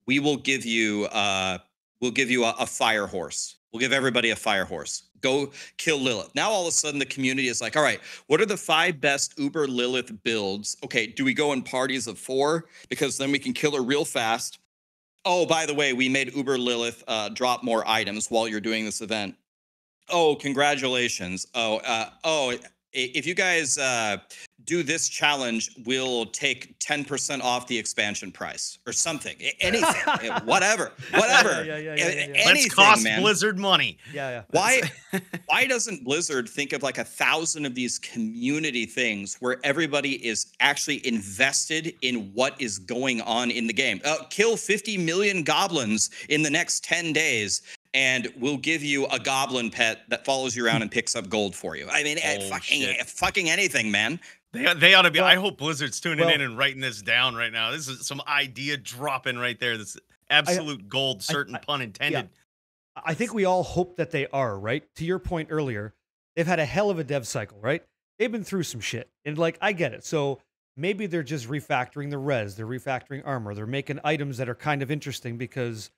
we will give you uh we'll give you a, a fire horse. We'll give everybody a fire horse. Go kill Lilith. Now all of a sudden the community is like, all right, what are the five best Uber Lilith builds? Okay, do we go in parties of four? Because then we can kill her real fast. Oh, by the way, we made Uber Lilith uh, drop more items while you're doing this event. Oh, congratulations. Oh, uh, oh, if you guys uh, do this challenge, we'll take 10% off the expansion price or something. Anything, eh, whatever, whatever. Yeah, yeah, yeah, yeah, yeah, yeah. Anything, Let's cost man. Blizzard money. Yeah, yeah. Why why doesn't Blizzard think of like a thousand of these community things where everybody is actually invested in what is going on in the game? Uh, kill 50 million goblins in the next 10 days and we'll give you a goblin pet that follows you around and picks up gold for you. I mean, eh, Oh, fucking, fucking anything, man. They, they ought to be. I hope Blizzard's tuning well- in and writing this down right now. This is some idea dropping right there. This absolute gold, certain I- pun intended. I think we all hope that they are, right? To your point earlier, they've had a hell of a dev cycle, right? They've been through some shit. And like, I get it. So maybe they're just refactoring the res, they're refactoring armor, they're making items that are kind of interesting because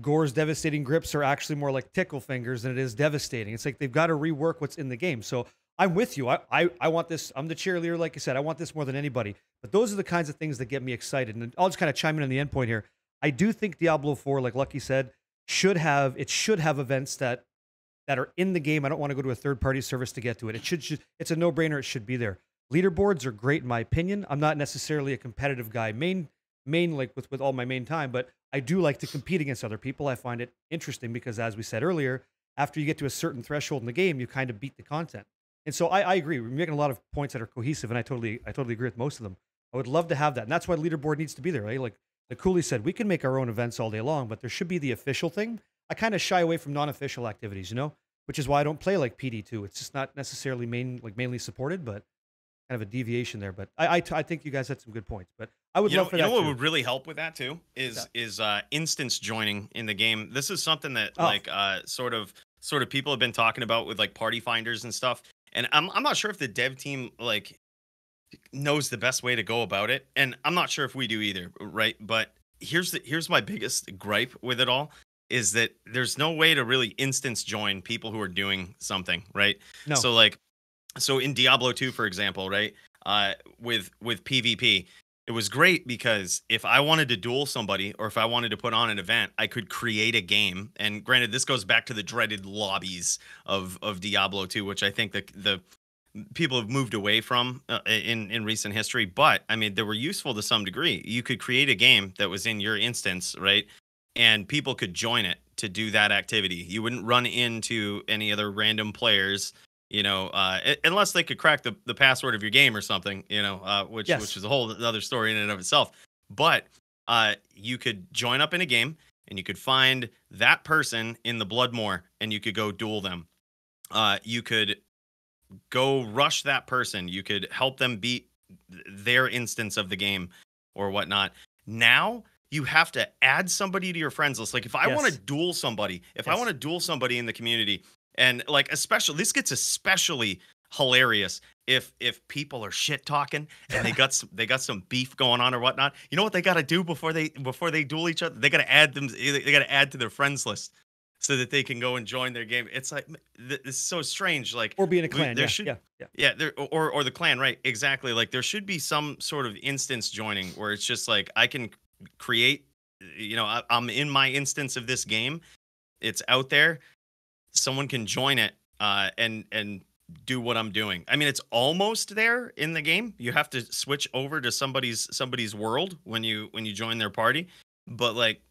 Gohr's devastating grips are actually more like tickle fingers than it is devastating. It's like they've got to rework what's in the game. So I'm with you. I, I, I want this. I'm the cheerleader, like I said. I want this more than anybody. But those are the kinds of things that get me excited. And I'll just kind of chime in on the end point here. I do think Diablo 4, like Lucky said, should have it should have events that that are in the game. I don't want to go to a third party service to get to it. It should, should it's a no brainer. It should be there. Leaderboards are great in my opinion. I'm not necessarily a competitive guy, main main like with with all my main time, but I do like to compete against other people. I find it interesting because, as we said earlier, after you get to a certain threshold in the game, you kind of beat the content. And so I, I agree. We're making a lot of points that are cohesive, and I totally I totally agree with most of them. I would love to have that, and that's why leaderboard needs to be there. Right? Like the Cooley said, we can make our own events all day long, but there should be the official thing. I kind of shy away from non-official activities, you know, which is why I don't play like PD2. It's just not necessarily main like mainly supported, but kind of a deviation there. But I I, I think you guys had some good points. But I would you love know, for you that know what too. would really help with that too is is uh instance joining in the game. This is something that Oh. like uh sort of sort of people have been talking about with like party finders and stuff. And I'm I'm not sure if the dev team like knows the best way to go about it. And I'm not sure if we do either, right? But here's the here's my biggest gripe with it all is that there's no way to really instance join people who are doing something, right? No. So like so in Diablo 2 for example, right? Uh with with PvP, it was great because if I wanted to duel somebody or if I wanted to put on an event, I could create a game. And granted, this goes back to the dreaded lobbies of of Diablo 2, which I think the the people have moved away from uh, in in recent history. But I mean, they were useful to some degree. You could create a game that was in your instance, right? And people could join it to do that activity. You wouldn't run into any other random players you know, uh, unless they could crack the, the password of your game or something, you know, uh, which Yes. which is a whole other story in and of itself. But uh, you could join up in a game and you could find that person in the Blood Moor and you could go duel them. Uh, you could go rush that person. You could help them beat their instance of the game or whatnot. Now you have to add somebody to your friends list. Like if I want to duel somebody, if I want to duel somebody in the community, and like especially this gets especially hilarious if if people are shit talking and they got some, they got some beef going on or whatnot. You know what they got to do before they before they duel each other? They got to add them. They got to add to their friends list so that they can go and join their game. It's like it's so strange. Like or being a clan. there yeah, should yeah, yeah. yeah there or or the clan right exactly like there should be some sort of instance joining where it's just like i can create you know I, i'm in my instance of this game it's out there someone can join it uh and and do what i'm doing i mean it's almost there in the game you have to switch over to somebody's somebody's world when you when you join their party but like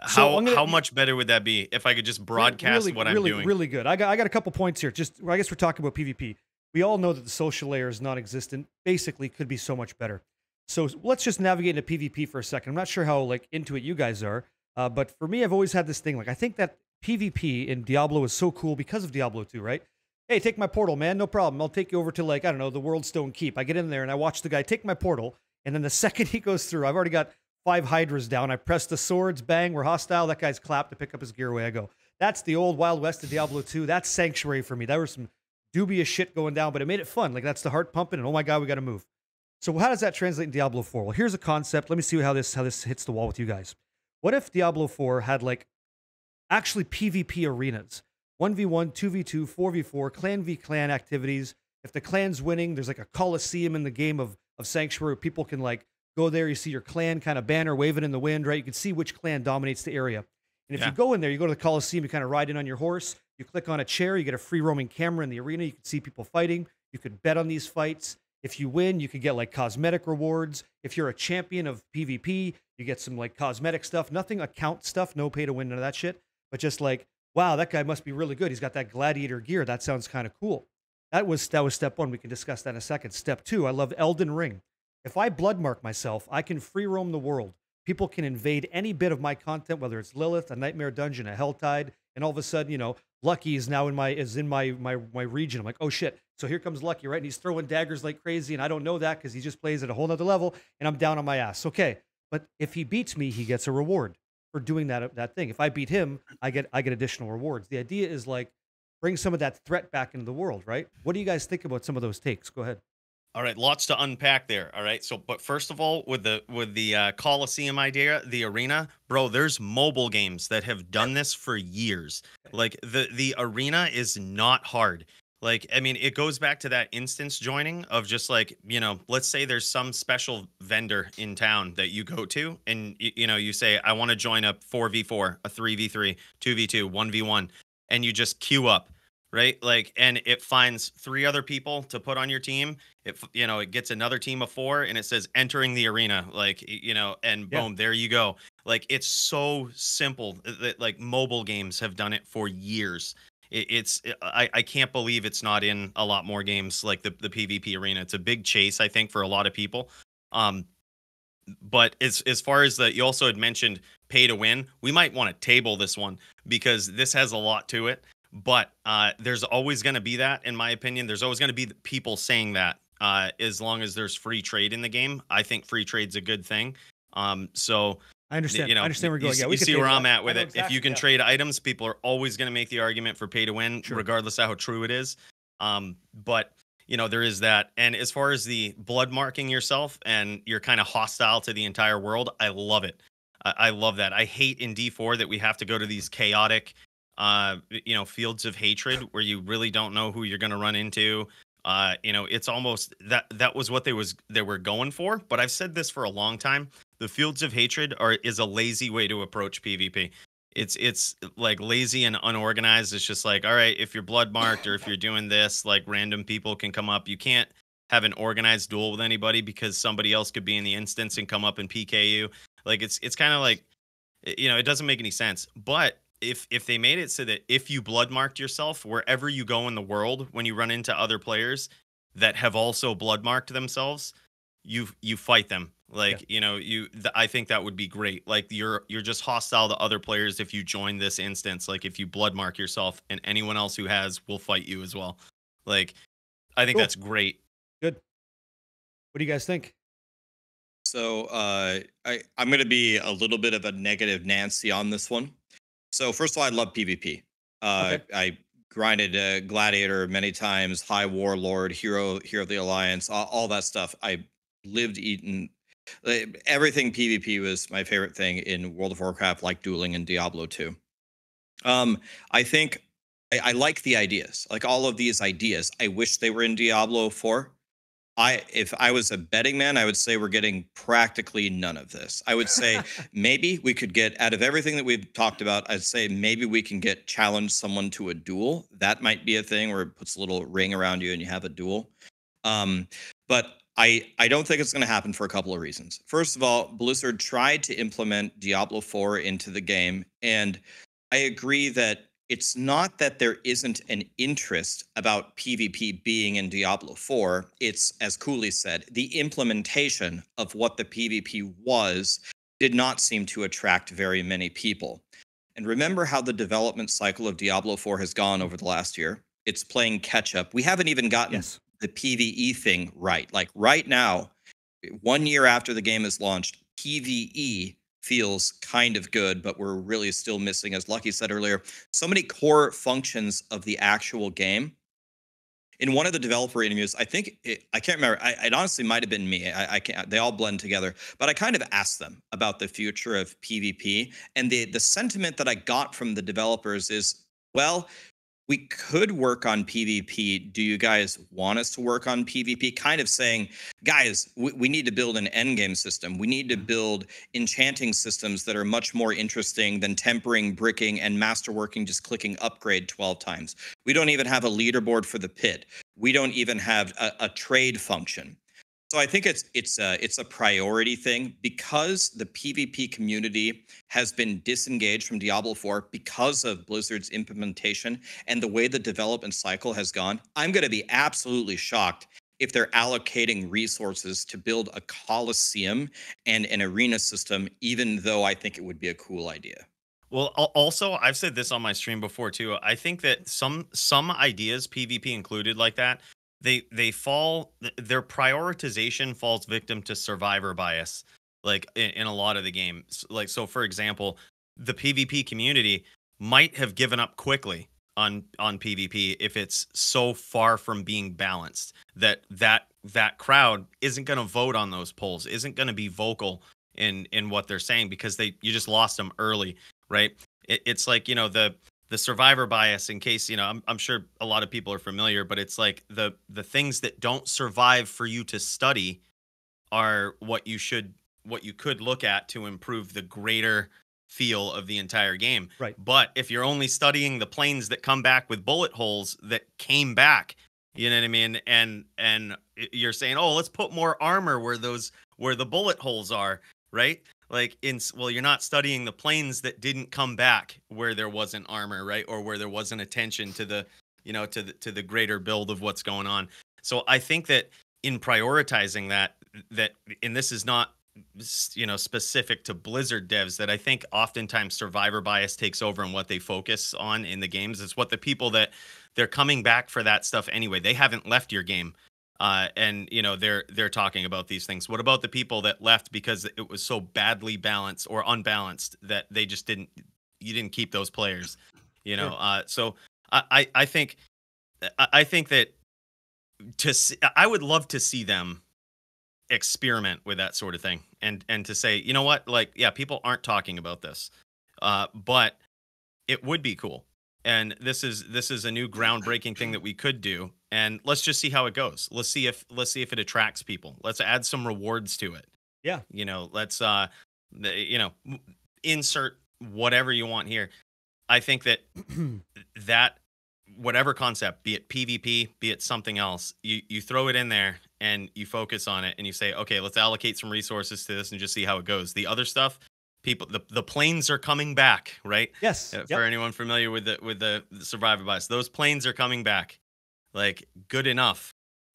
how I'm gonna- how much better would that be if i could just broadcast really, what i'm doing Really good. I got I got a couple points here. Just I guess we're talking about PvP. We all know that the social layer is non-existent. Basically, could be so much better. So let's just navigate into PvP for a second. I'm not sure how like into it you guys are, uh, but for me, I've always had this thing. Like I think that PvP in Diablo is so cool because of Diablo 2, right? Hey, take my portal, man. No problem. I'll take you over to like I don't know the World Stone Keep. I get in there and I watch the guy take my portal, and then the second he goes through, I've already got five hydras down. I press the swords, bang, we're hostile. That guy's clapped to pick up his gear. Away I go. That's the old Wild West of Diablo 2. That's Sanctuary for me. That was some dubious shit going down, but it made it fun. Like that's the heart pumping, and oh my god, we got to move. So how does that translate in Diablo 4? Well, here's a concept. Let me see how this how this hits the wall with you guys. What if Diablo 4 had like actually PvP arenas? 1v1, 2v2, 4v4, clan v clan activities. If the clan's winning, there's like a coliseum in the game of of Sanctuary people can like go there. You see your clan kind of banner waving in the wind, right? You can see which clan dominates the area. And if Yeah. you go in there, you go to the Coliseum, you kind of ride in on your horse, you click on a chair, you get a free roaming camera in the arena, you can see people fighting, you could bet on these fights. If you win, you could get like cosmetic rewards. If you're a champion of PvP, you get some like cosmetic stuff, nothing account stuff, no pay to win, none of that shit, but just like, wow, that guy must be really good. He's got that gladiator gear. That sounds kind of cool. That was that was step one. We can discuss that in a second. Step two, I love Elden Ring. If I bloodmark myself, I can free roam the world. People can invade any bit of my content, whether it's Lilith, a Nightmare Dungeon, a Helltide, and all of a sudden, you know, Lucky is now in my is in my my my region. I'm like, oh shit! So here comes Lucky, right? And he's throwing daggers like crazy, and I don't know that because he just plays at a whole nother level, and I'm down on my ass. Okay, but if he beats me, he gets a reward for doing that that thing. If I beat him, I get I get additional rewards. The idea is like bring some of that threat back into the world, right? What do you guys think about some of those takes? Go ahead. All right, lots to unpack there. All right, so but first of all, with the with the uh, Coliseum idea, the arena, bro, there's mobile games that have done this for years. Like the the arena is not hard. Like I mean, it goes back to that instance joining of just like you know, let's say there's some special vendor in town that you go to, and you know, you say I want to join a four v four, a three v three, two v two, one v one, and you just queue up right? Like, and it finds three other people to put on your team. It, you know, it gets another team of four, and it says entering the arena, like, you know, and Yeah. boom, there you go. Like, it's so simple uh, that like mobile games have done it for years. It, it's I, I can't believe it's not in a lot more games like the the PvP arena. It's a big chase, I think, for a lot of people. Um, but as as far as the you also had mentioned pay to win, we might want to table this one because this has a lot to it but uh, there's always going to be that in my opinion there's always going to be people saying that uh, as long as there's free trade in the game i think free trade's a good thing um, so I understand. you know I understand where you, you're going. s- Yeah, we could see where i'm at with it. If you can yeah. trade items people are always going to make the argument for pay to win Sure. regardless of how true it is. Um, but you know there is that. And as far as the blood marking yourself and you're kind of hostile to the entire world i love it. I, I love that. I hate in d4 that we have to go to these chaotic uh you know fields of hatred where you really don't know who you're going to run into. Uh you know it's almost that that was what they was they were going for. But i've said this for a long time the fields of hatred are is a lazy way to approach pvp it's it's like lazy and unorganized. It's just like all right if you're blood marked or if you're doing this like random people can come up. You can't have an organized duel with anybody because somebody else could be in the instance and come up and pk you. Like it's it's kind of like you know it doesn't make any sense. But if if they made it so that if you blood marked yourself wherever you go in the world when you run into other players that have also blood marked themselves you you fight them like you know you th- i think that would be great like you're you're just hostile to other players if you join this instance like if you blood mark yourself and anyone else who has will fight you as well like i think Cool. that's great Good. What do you guys think? So uh, I I'm gonna be a little bit of a negative Nancy on this one. So first of all, I love PvP. Uh, Okay. I grinded uh, Gladiator many times, High Warlord, Hero, Hero of the Alliance, all, all that stuff. I lived, eaten, like, everything PvP was my favorite thing in World of Warcraft, like dueling and Diablo 2. Um, I think I, I like the ideas, like all of these ideas. I wish they were in Diablo 4. I if I was a betting man, I would say we're getting practically none of this. I would say maybe we could get out of everything that we've talked about, I'd say maybe we can get challenge someone to a duel. That might be a thing where it puts a little ring around you and you have a duel. Um, but I I don't think it's going to happen for a couple of reasons. First of all, Blizzard tried to implement Diablo 4 into the game and I agree that it's not that there isn't an interest about PvP being in Diablo 4. It's, as Cooley said, the implementation of what the PvP was did not seem to attract very many people. And remember how the development cycle of Diablo 4 has gone over the last year? It's playing catch up. We haven't even gotten Yes. The PvE thing right. Like right now, one year after the game is launched, PvE feels kind of good, but we're really still missing, as Lucky said earlier, so many core functions of the actual game. In one of the developer interviews, I think it, I can't remember. I, it honestly might have been me. I, I can't. They all blend together. But I kind of asked them about the future of PvP, and the the sentiment that I got from the developers is, well, we could work on PvP. Do you guys want us to work on PvP? Kind of saying, guys, we, we need to build an endgame system. We need to mm-hmm. build enchanting systems that are much more interesting than tempering, bricking, and masterworking, just clicking upgrade 12 times. We don't even have a leaderboard for the pit. We don't even have a, a trade function. So I think it's it's a it's a priority thing because the PvP community has been disengaged from Diablo 4 because of Blizzard's implementation and the way the development cycle has gone. I'm going to be absolutely shocked if they're allocating resources to build a coliseum and an arena system even though I think it would be a cool idea. Well, also, I've said this on my stream before too. I think that some some ideas, PvP included, like that, they they fall their prioritization falls victim to survivor bias, like in, in a lot of the games. Like so, for example, the PvP community might have given up quickly on on PvP if it's so far from being balanced that that that crowd isn't going to vote on those polls, isn't going to be vocal in in what they're saying because they you just lost them early right? It, it's like you know the the survivor bias. In case you know, I'm I'm sure a lot of people are familiar, but it's like the the things that don't survive for you to study are what you should what you could look at to improve the greater feel of the entire game. Right. But if you're only studying the planes that come back with bullet holes that came back, you know what I mean, and and eh, you're saying, oh, let's put more armor where those where the bullet holes are, right? Like in well you're not studying the planes that didn't come back where there wasn't armor right? Or where there wasn't attention to the you know to the to the greater build of what's going on. So i think that in prioritizing that that and this is not you know specific to blizzard devs that i think oftentimes survivor bias takes over in what they focus on in the games it's what the people that they're coming back for that stuff anyway they haven't left your game uh, and you know they're they're talking about these things. What about the people that left because it was so badly balanced or unbalanced that they just didn't you didn't keep those players, you know? Uh, so I I, I think I, I think that to see, I would love to see them experiment with that sort of thing and and to say you know what like yeah people aren't talking about this uh but it would be cool and this is this is a new groundbreaking thing that we could do. And let's just see how it goes. Let's see if let's see if it attracts people. Let's add some rewards to it. Yeah. you know let's uh the, you know insert whatever you want here. I think that that whatever concept be it pvp be it something else you you throw it in there and you focus on it and you say okay let's allocate some resources to this and just see how it goes. The other stuff people the, the planes are coming back right yes. uh, Yep. for anyone familiar with the with the, the survivor bias those planes are coming back like good enough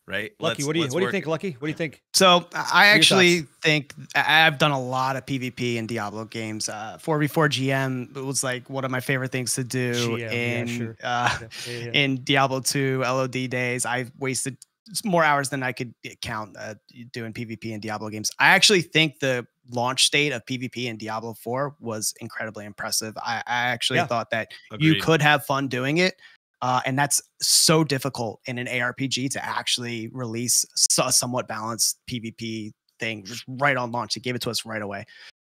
right Lucky, Let's- what do you let's what do you think, Lucky? What do you think? So I actually think I- I've done a lot of PvP in Diablo games. Uh, 4v4 GM was like one of my favorite things to do GM, yeah, in sure. uh, Yeah, yeah, yeah. in Diablo 2 LOD days. I wasted more hours than I could count uh, doing PvP in Diablo games. I actually think the launch state of PvP in Diablo 4 was incredibly impressive. I, I actually Yeah. thought that you could have fun doing it. Uh, and that's so difficult in an ARPG to actually release a somewhat balanced PvP thing just right on launch. It gave it to us right away.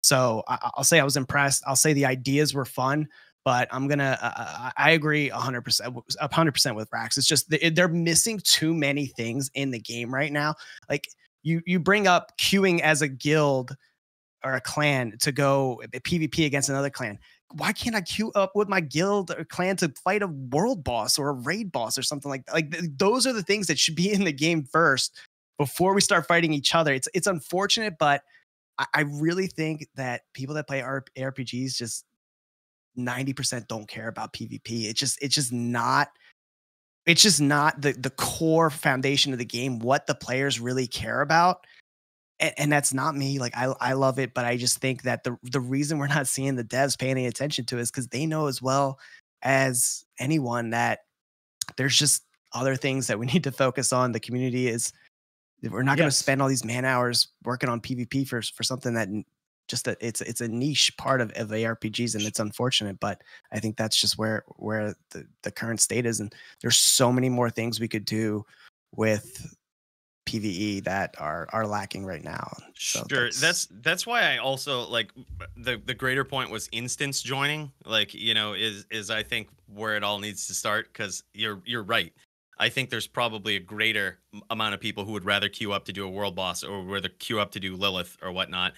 So I, will say I was impressed. I'll say the ideas were fun, but I'm gonna. Uh, uh I agree 100 percent, 100 percent with Rax. It's just they're missing too many things in the game right now. Like you, you bring up queuing as a guild or a clan to go eh, PvP against another clan. Why can't I queue up with my guild or clan to fight a world boss or a raid boss or something like that? Like th- those are the things that should be in the game first before we start fighting each other. It's it's unfortunate, but I, I really think that people that play ARPGs just 90% don't care about PvP. It's just it's just not it's just not the the core foundation of the game what the players really care about and, and, that's not me like I, I love it but i just think that the the reason we're not seeing the devs paying any attention to it is because they know as well as anyone that there's just other things that we need to focus on the community is we're not yes. going to spend all these man hours working on pvp for for something that just that it's it's a niche part of, of ARPGs and it's unfortunate, but I think that's just where where the, the current state is. And there's so many more things we could do with PVE that are are lacking right now. So sure, that's, that's that's why I also like the the greater point was instance joining. Like you know, is is I think where it all needs to start because you're you're right. I think there's probably a greater amount of people who would rather queue up to do a world boss or rather queue up to do Lilith or whatnot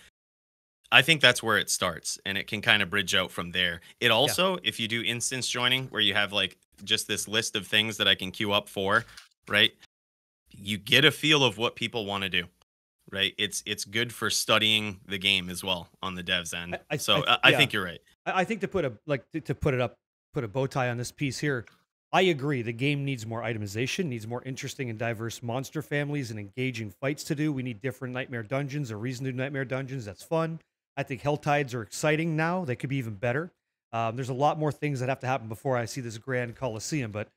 I think that's where it starts and it can kind of bridge out from there. It also, yeah. if you do instance joining where you have like just this list of things that I can queue up for, right? You get a feel of what people want to do. Right? It's it's good for studying the game as well on the devs end. I, I, so I, I yeah. think you're right. I think to put a like to put it up, put a bow tie on this piece here. I agree. The game needs more itemization, needs more interesting and diverse monster families and engaging fights to do. We need different nightmare dungeons, a reason to do nightmare dungeons. That's fun. I think hell tides are exciting now. They could be even better. Um, there's a lot more things that have to happen before I see this Grand Coliseum, but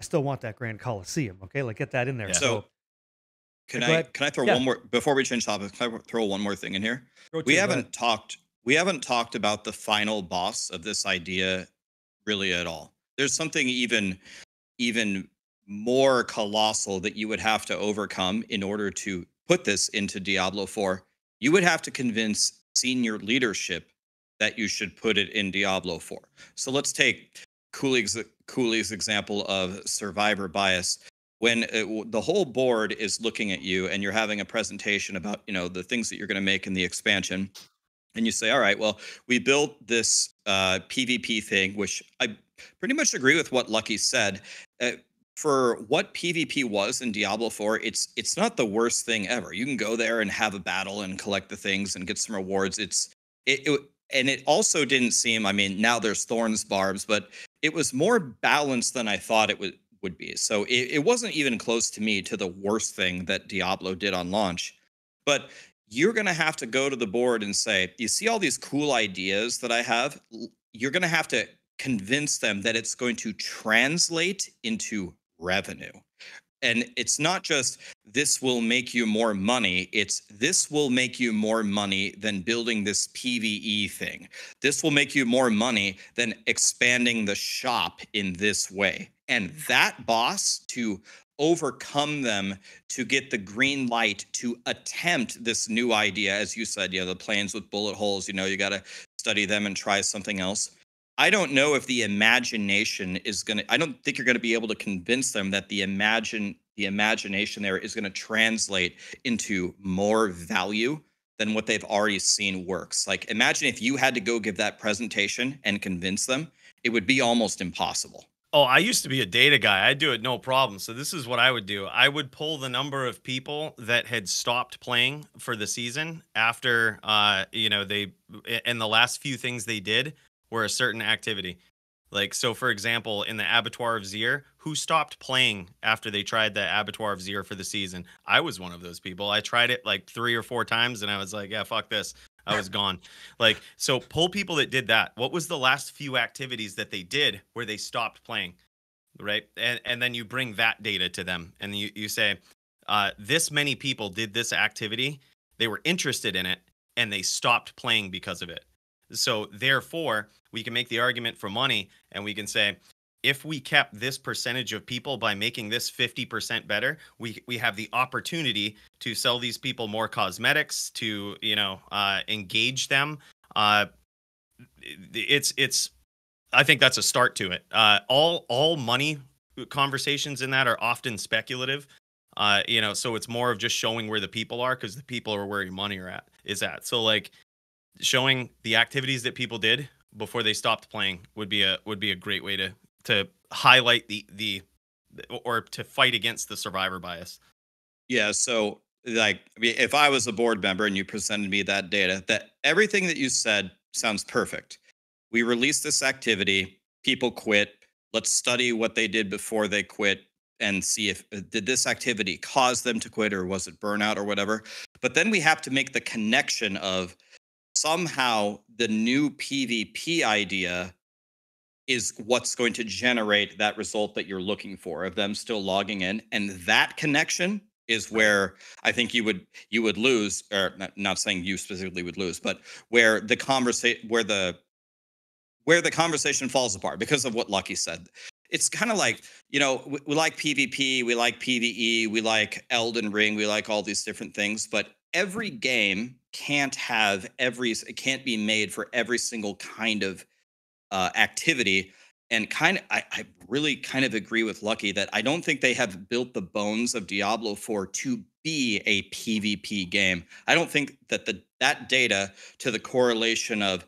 I still want that Grand Coliseum. Okay, like get that in there. Yeah. So, can I can I throw yeah. one more before we change topics? Can I throw one more thing in here? We haven't talked we haven't talked about the final boss of this idea really at all. There's something even even more colossal that you would have to overcome in order to put this into Diablo 4. You would have to convince senior leadership that you should put it in Diablo 4. So let's take Cooley's, Cooley's example of survivor bias. When it, the whole board is looking at you and you're having a presentation about, you know, the things that you're going to make in the expansion, and you say, all right, well, we built this uh, PvP thing, which I pretty much agree with what Lucky said. Uh, for what PvP was in Diablo 4, it's it's not the worst thing ever. You can go there and have a battle and collect the things and get some rewards. It's it, it and it also didn't seem. I mean, now there's thorns, barbs, but it was more balanced than I thought it would would be. So it, it wasn't even close to me to the worst thing that Diablo did on launch. But you're going to have to go to the board and say, you see all these cool ideas that I have? You're going to have to convince them that it's going to translate into revenue. And it's not just this will make you more money, it's this will make you more money than building this PvE thing. This will make you more money than expanding the shop in this way. And that boss to overcome them to get the green light to attempt this new idea as you said you know the planes with bullet holes you know you got to study them and try something else I don't know if the imagination is going to I don't think you're going to be able to convince them that the imagine the imagination there is going to translate into more value than what they've already seen works. Like imagine if you had to go give that presentation and convince them, it would be almost impossible. Oh, I used to be a data guy. I'd do it no problem. So this is what I would do. I would pull the number of people that had stopped playing for the season after uh, you know, they and the last few things they did were a certain activity. Like, so for example, in the Abattoir of Zir, who stopped playing after they tried the Abattoir of Zir for the season? I was one of those people. I tried it like three or four times and I was like, yeah, fuck this. I was gone. Like, so pull people that did that. What was the last few activities that they did where they stopped playing? Right. And, and then you bring that data to them and you, you say, uh, this many people did this activity. They were interested in it and they stopped playing because of it. So therefore, we can make the argument for money and we can say if we kept this percentage of people by making this 50% better, we we have the opportunity to sell these people more cosmetics, to you know uh, engage them. Uh, it's it's I think that's a start to it. Uh, all all money conversations in that are often speculative. Uh, you know, so it's more of just showing where the people are because the people are where your money are at is at. So like showing the activities that people did before they stopped playing would be a would be a great way to to highlight the the or to fight against the survivor bias. Yeah, so like if I was a board member and you presented me that data, that everything that you said sounds perfect. We released this activity, people quit. Let's study what they did before they quit and see if uh, did this activity cause them to quit or was it burnout or whatever. But then we have to make the connection of somehow the new PvP idea is what's going to generate that result that you're looking for of them still logging in and that connection is where i think you would you would lose or not, not saying you specifically would lose but where the conversation where the where the conversation falls apart because of what lucky said it's kind of like you know we, we like pvp we like pve we like elden ring we like all these different things but every game can't have every it can't be made for every single kind of uh, activity. And kind of, I, I really kind of agree with Lucky that I don't think they have built the bones of Diablo 4 to be a PvP game. I don't think that the that data to the correlation of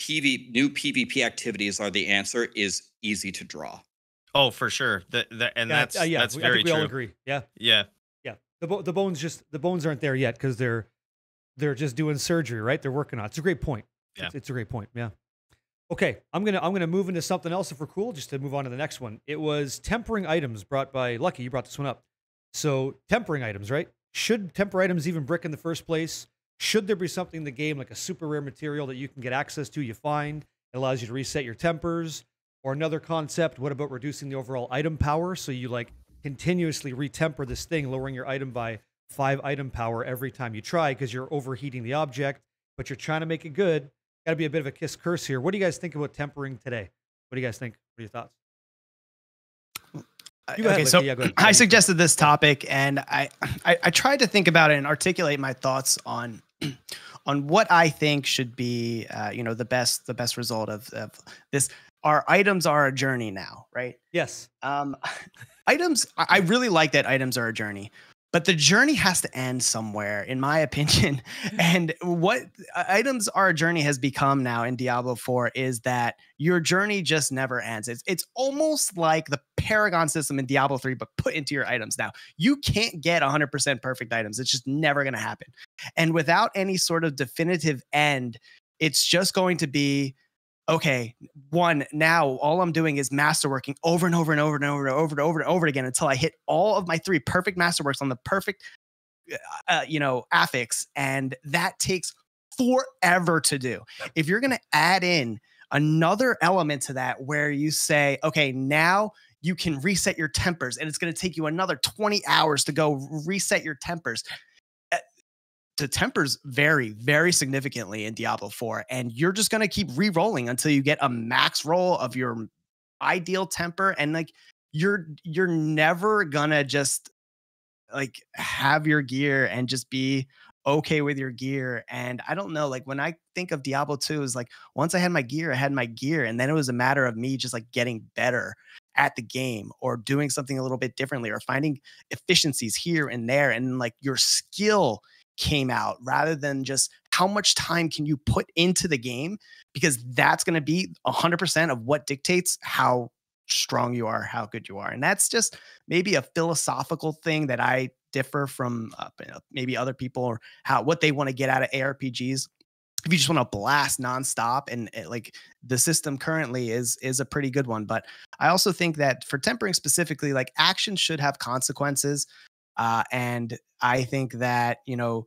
PV new PvP activities are the answer is easy to draw. Oh, for sure. That, that and yeah, that's uh, yeah, that's we, very I think we true. all agree. Yeah. Yeah. Yeah. The bo- the bones just the bones aren't there yet because they're they're just doing surgery, right? They're working on. It. It's a great point. Yeah. It's, it's a great point. Yeah. Okay, I'm gonna I'm gonna move into something else if we're cool, just to move on to the next one. It was tempering items brought by Lucky. You brought this one up. So tempering items, right? Should temper items even brick in the first place? Should there be something in the game like a super rare material that you can get access to, you find, it allows you to reset your tempers? Or another concept, what about reducing the overall item power? So you like continuously retemper this thing, lowering your item by five item power every time you try because you're overheating the object, but you're trying to make it good got to be a bit of a kiss curse here. What do you guys think about tempering today? What do you guys think? What are your thoughts? You okay, so yeah, I suggested this topic, and I, I, I tried to think about it and articulate my thoughts on on what I think should be, uh, you know, the best the best result of, of this. Our items are a journey now, right? Yes. Um, items. I really like that items are a journey but the journey has to end somewhere in my opinion and what items our journey has become now in diablo 4 is that your journey just never ends it's, it's almost like the paragon system in diablo 3 but put into your items now you can't get 100% perfect items it's just never going to happen and without any sort of definitive end it's just going to be okay, one, now all I'm doing is masterworking over and over and over and over and over and over and over again until I hit all of my three perfect masterworks on the perfect, uh, uh you know, affix. And that takes forever to do. If you're going to add in another element to that where you say, okay, now you can reset your tempers and it's going to take you another 20 hours to go reset your tempers the tempers vary very significantly in Diablo 4, and you're just gonna keep re-rolling until you get a max roll of your ideal temper, and like you're you're never gonna just like have your gear and just be okay with your gear. And I don't know, like when I think of Diablo 2, is like once I had my gear, I had my gear, and then it was a matter of me just like getting better at the game or doing something a little bit differently or finding efficiencies here and there and like your skill came out rather than just how much time can you put into the game because that's going to be 100% of what dictates how strong you are how good you are. And that's just maybe a philosophical thing that i differ from uh, maybe other people or how what they want to get out of arpgs if you just want to blast nonstop and it, eh, like the system currently is is a pretty good one. But i also think that for tempering specifically like action should have consequences uh, and I think that, you know,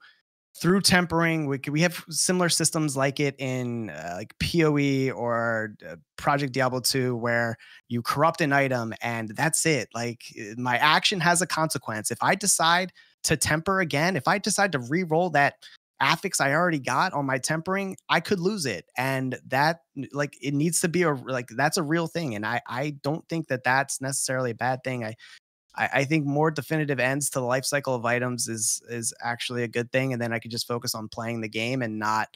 through tempering, we we have similar systems like it in uh, like PoE or uh, Project Diablo 2, where you corrupt an item and that's it. Like eh, my action has a consequence. If I decide to temper again, if I decide to re-roll that affix I already got on my tempering, I could lose it. And that like it needs to be a like that's a real thing. And I I don't think that that's necessarily a bad thing. I I, I think more definitive ends to the life cycle of items is is actually a good thing. And then I could just focus on playing the game and not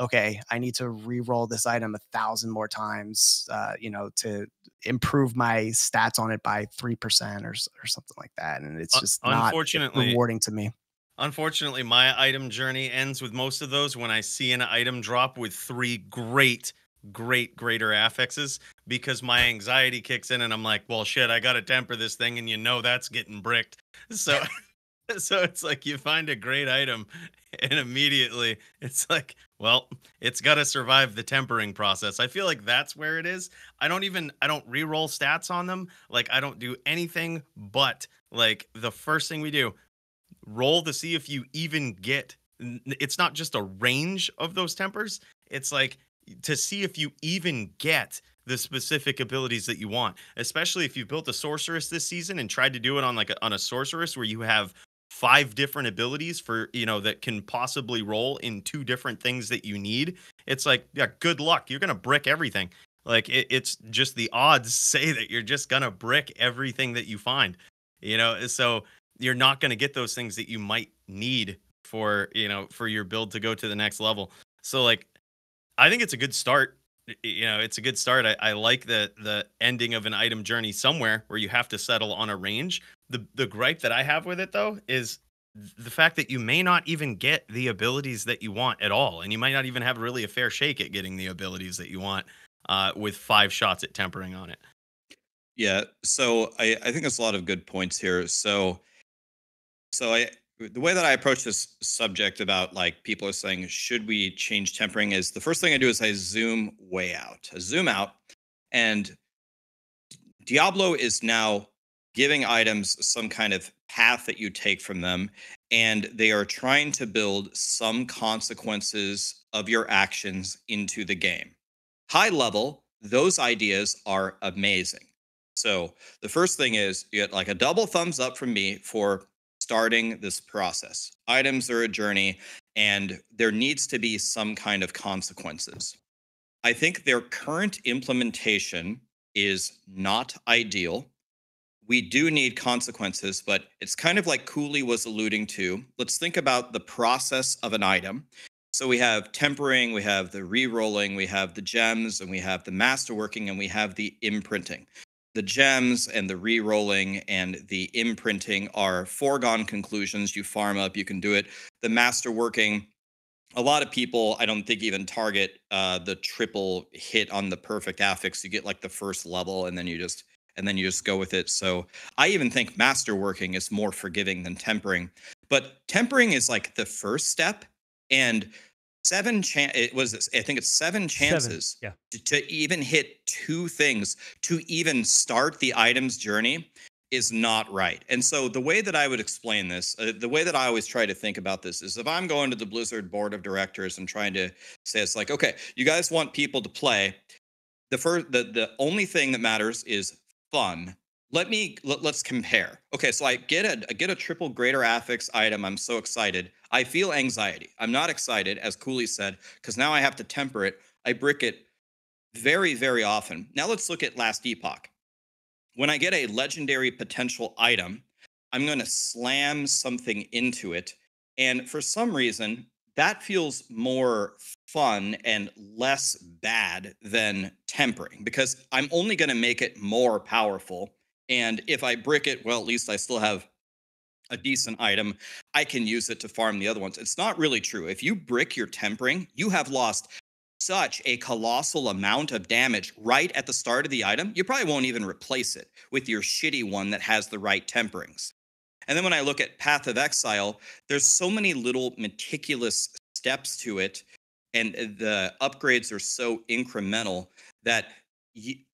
okay, I need to re-roll this item a thousand more times, uh, you know, to improve my stats on it by three percent or or something like that. And it's just not unfortunately rewarding to me. Unfortunately, my item journey ends with most of those when I see an item drop with three great, great, greater affixes because my anxiety kicks in and I'm like, well, shit, I got to temper this thing. And you know, that's getting bricked. So, so it's like you find a great item and immediately it's like, well, it's got to survive the tempering process. I feel like that's where it is. I don't even, I don't re-roll stats on them. Like, I don't do anything but like the first thing we do roll to see if you even get it's not just a range of those tempers it's like to see if you even get the specific abilities that you want especially if you've built a sorceress this season and tried to do it on like a, on a sorceress where you have five different abilities for you know that can possibly roll in two different things that you need it's like yeah good luck you're gonna brick everything. Like it, it's just the odds say that you're just gonna brick everything that you find you know? Uh, so you're not to get those things that you might need for you know for your build to go to the next level. So like i think it's a good start. You know it's a good start. I, I like the the ending of an item journey somewhere where you have to settle on a range. The the gripe that i have with it though is the fact that you may not even get the abilities that you want at all and you might not even have really a fair shake at getting the abilities that you want uh, with five shots at tempering on it. Yeah so I, I think there's a lot of good points here. So so I the way that I approach this subject about like people are saying should we change tempering is the first thing I do is I zoom way out. I zoom out and Diablo is now giving items some kind of path that you take from them and they are trying to build some consequences of your actions into the game. High level, those ideas are amazing. So the first thing is you get like a double thumbs up from me for starting this process. Items are a journey, and there needs to be some kind of consequences. I think their current implementation is not ideal. We do need consequences, but it's kind of like Cooley was alluding to. Let's think about the process of an item. So we have tempering, we have the re-rolling, we have the gems, and we have the masterworking, and we have the imprinting the gems and the re-rolling and the imprinting are foregone conclusions. You farm up, you can do it. The master working, a lot of people, I don't think even target uh, the triple hit on the perfect affix. You get like the first level, and then you just and then you just go with it. So I even think master working is more forgiving than tempering. But tempering is like the first step, and seven chance it was this. i think it's seven chances seven. yeah. to, to even hit two things to even start the item's journey is not right and so the way that i would explain this uh, the way that i always try to think about this is if i'm going to the blizzard board of directors and trying to say it's like okay you guys want people to play the first the, the only thing that matters is fun let me let, us compare okay so i get a I get a triple greater affix item i'm so excited i feel anxiety. I'm not excited as cooley said because now i have to temper it. I brick it very very often. Now let's look at last epoch. When i get a legendary potential item i'm going to slam something into it and for some reason that feels more fun and less bad than tempering because i'm only going to make it more powerful and if I brick it, well, at least I still have a decent item. I can use it to farm the other ones. It's not really true. If you brick your tempering, you have lost such a colossal amount of damage right at the start of the item. You probably won't even replace it with your shitty one that has the right temperings. And then when I look at Path of Exile, there's so many little meticulous steps to it, and uh, the upgrades are so incremental that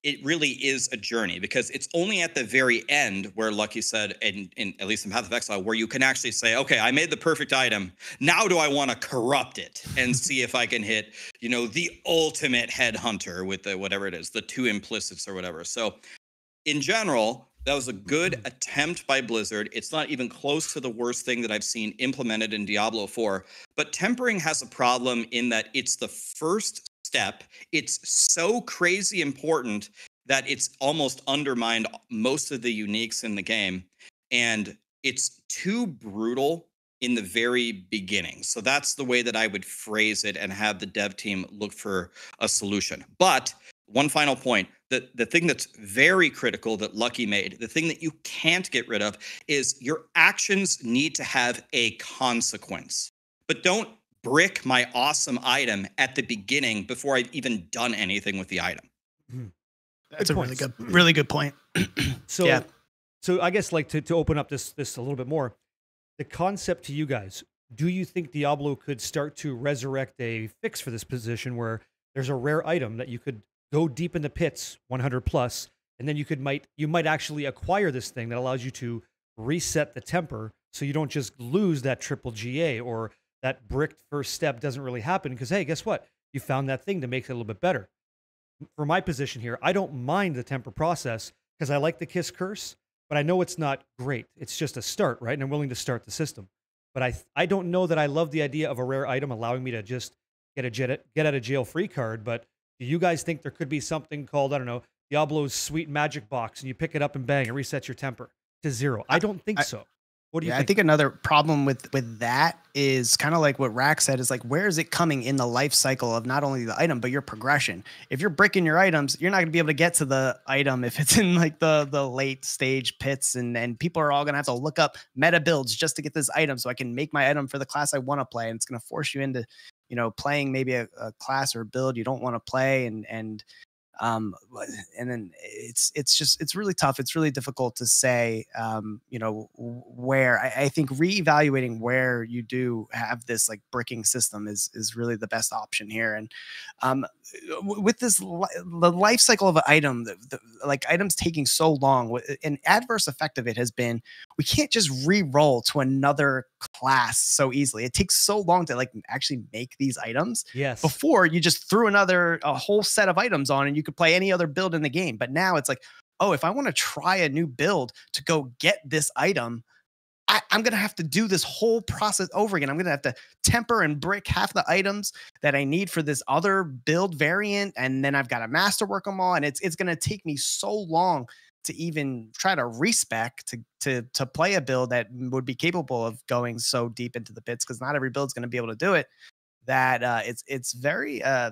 it really is a journey because it's only at the very end where Lucky said, and in, at least in Path of Exile, where you can actually say, okay, I made the perfect item. Now do I want to corrupt it and see if I can hit, you know, the ultimate headhunter with the whatever it is, the two implicits or whatever. So in general, That was a good mm-hmm. attempt by Blizzard. It's not even close to the worst thing that I've seen implemented in Diablo 4. But tempering has a problem in that it's the first step. It's so crazy important that it's almost undermined most of the uniques in the game. And it's too brutal in the very beginning. So that's the way that I would phrase it and have the dev team look for a solution. But one final point the, the thing that's very critical that Lucky made, the thing that you can't get rid of is your actions need to have a consequence. But don't brick my awesome item at the beginning before I've even done anything with the item. Mm-hmm. That's a really good, really good point. so, Yeah. so I guess like to, to open up this this a little bit more, the concept to you guys. Do you think Diablo could start to resurrect a fix for this position where there's a rare item that you could go deep in the pits, 100 plus, and then you could might you might actually acquire this thing that allows you to reset the temper, so you don't just lose that triple GA or that bricked first step doesn't really happen because hey, guess what? You found that thing to make it a little bit better for my position here, I don't mind the temper process because I like the kiss curse, but I know it's not great. It's just a start, right? And I'm willing to start the system. But I I don't know that I love the idea of a rare item allowing me to just get a jet, get out of jail free card. But do you guys think there could be something called I don't know Diablo's sweet magic box, and you pick it up and bang, it resets your temper to zero? I don't think I- so. What do you yeah, think? I think another problem with with that is kind of like what Rax said is like where is it coming in the life cycle of not only the item but your progression. If you're bricking your items, you're not going to be able to get to the item if it's in like the the late stage pits and and people are all going to have to look up meta builds just to get this item so I can make my item for the class I want to play and it's going to force you into you know playing maybe a, a class or build you don't want to play and and um and then it's it's just it's really tough it's really difficult to say um you know where I, I think reevaluating where you do have this like bricking system is is really the best option here and um with this the life cycle of an item the, the, like items taking so long an adverse effect of it has been we can't just re-roll to another class so easily it takes so long to like actually make these items yes. before you just threw another a whole set of items on and you could play any other build in the game but now it's like oh if i want to try a new build to go get this item I, i'm going to have to do this whole process over again i'm going to have to temper and brick half the items that i need for this other build variant and then i've got to masterwork them all and it's it's going to take me so long to even try to respec to to to play a build that would be capable of going so deep into the pits because not every build's going to be able to do it that uh, it's it's very uh,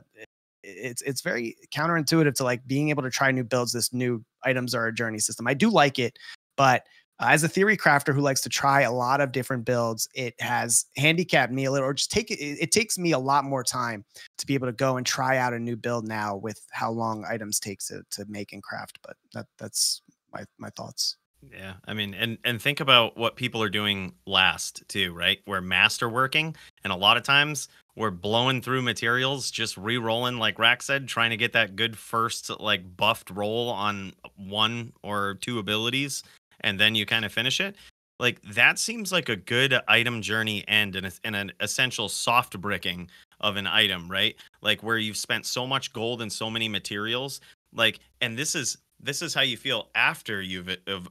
it's it's very counterintuitive to like being able to try new builds. This new items are a journey system. I do like it, but uh, as a theory crafter who likes to try a lot of different builds, it has handicapped me a little, or just take it. It, takes me a lot more time to be able to go and try out a new build now with how long items take to to make and craft. But that that's my my thoughts. Yeah, I mean, and and think about what people are doing last too, right? We're master working, and a lot of times we're blowing through materials, just re-rolling, like Rax said, trying to get that good first like buffed roll on one or two abilities, and then you kind of finish it. Like that seems like a good item journey end and, and an essential soft bricking of an item, right? Like where you've spent so much gold and so many materials, like, and this is this is how you feel after you've have,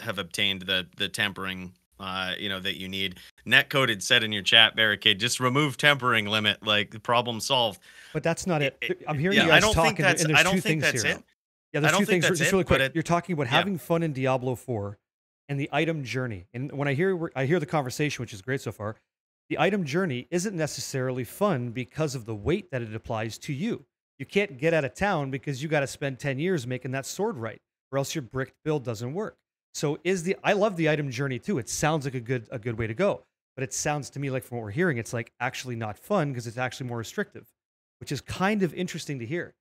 have obtained the the tempering uh you know that you need net coded said in your chat barricade just remove tempering limit like problem solved but that's not it. It- I'm hearing yeah, you I guys don't talk, think and, that's- and there's I don't two think things that's here. it. Yeah, there's I don't two think things. Just it, really quick. it- You're talking about yeah. having fun in Diablo 4 and the item journey. And when I hear I hear the conversation, which is great so far, the item journey isn't necessarily fun because of the weight that it applies to you. You can't get out of town because you got to spend 10 years making that sword right, or else your bricked build doesn't work. So is the I love the item journey too. It sounds like a good a good way to go, but it sounds to me like from what we're hearing, it's like actually not fun because it's actually more restrictive, which is kind of interesting to hear.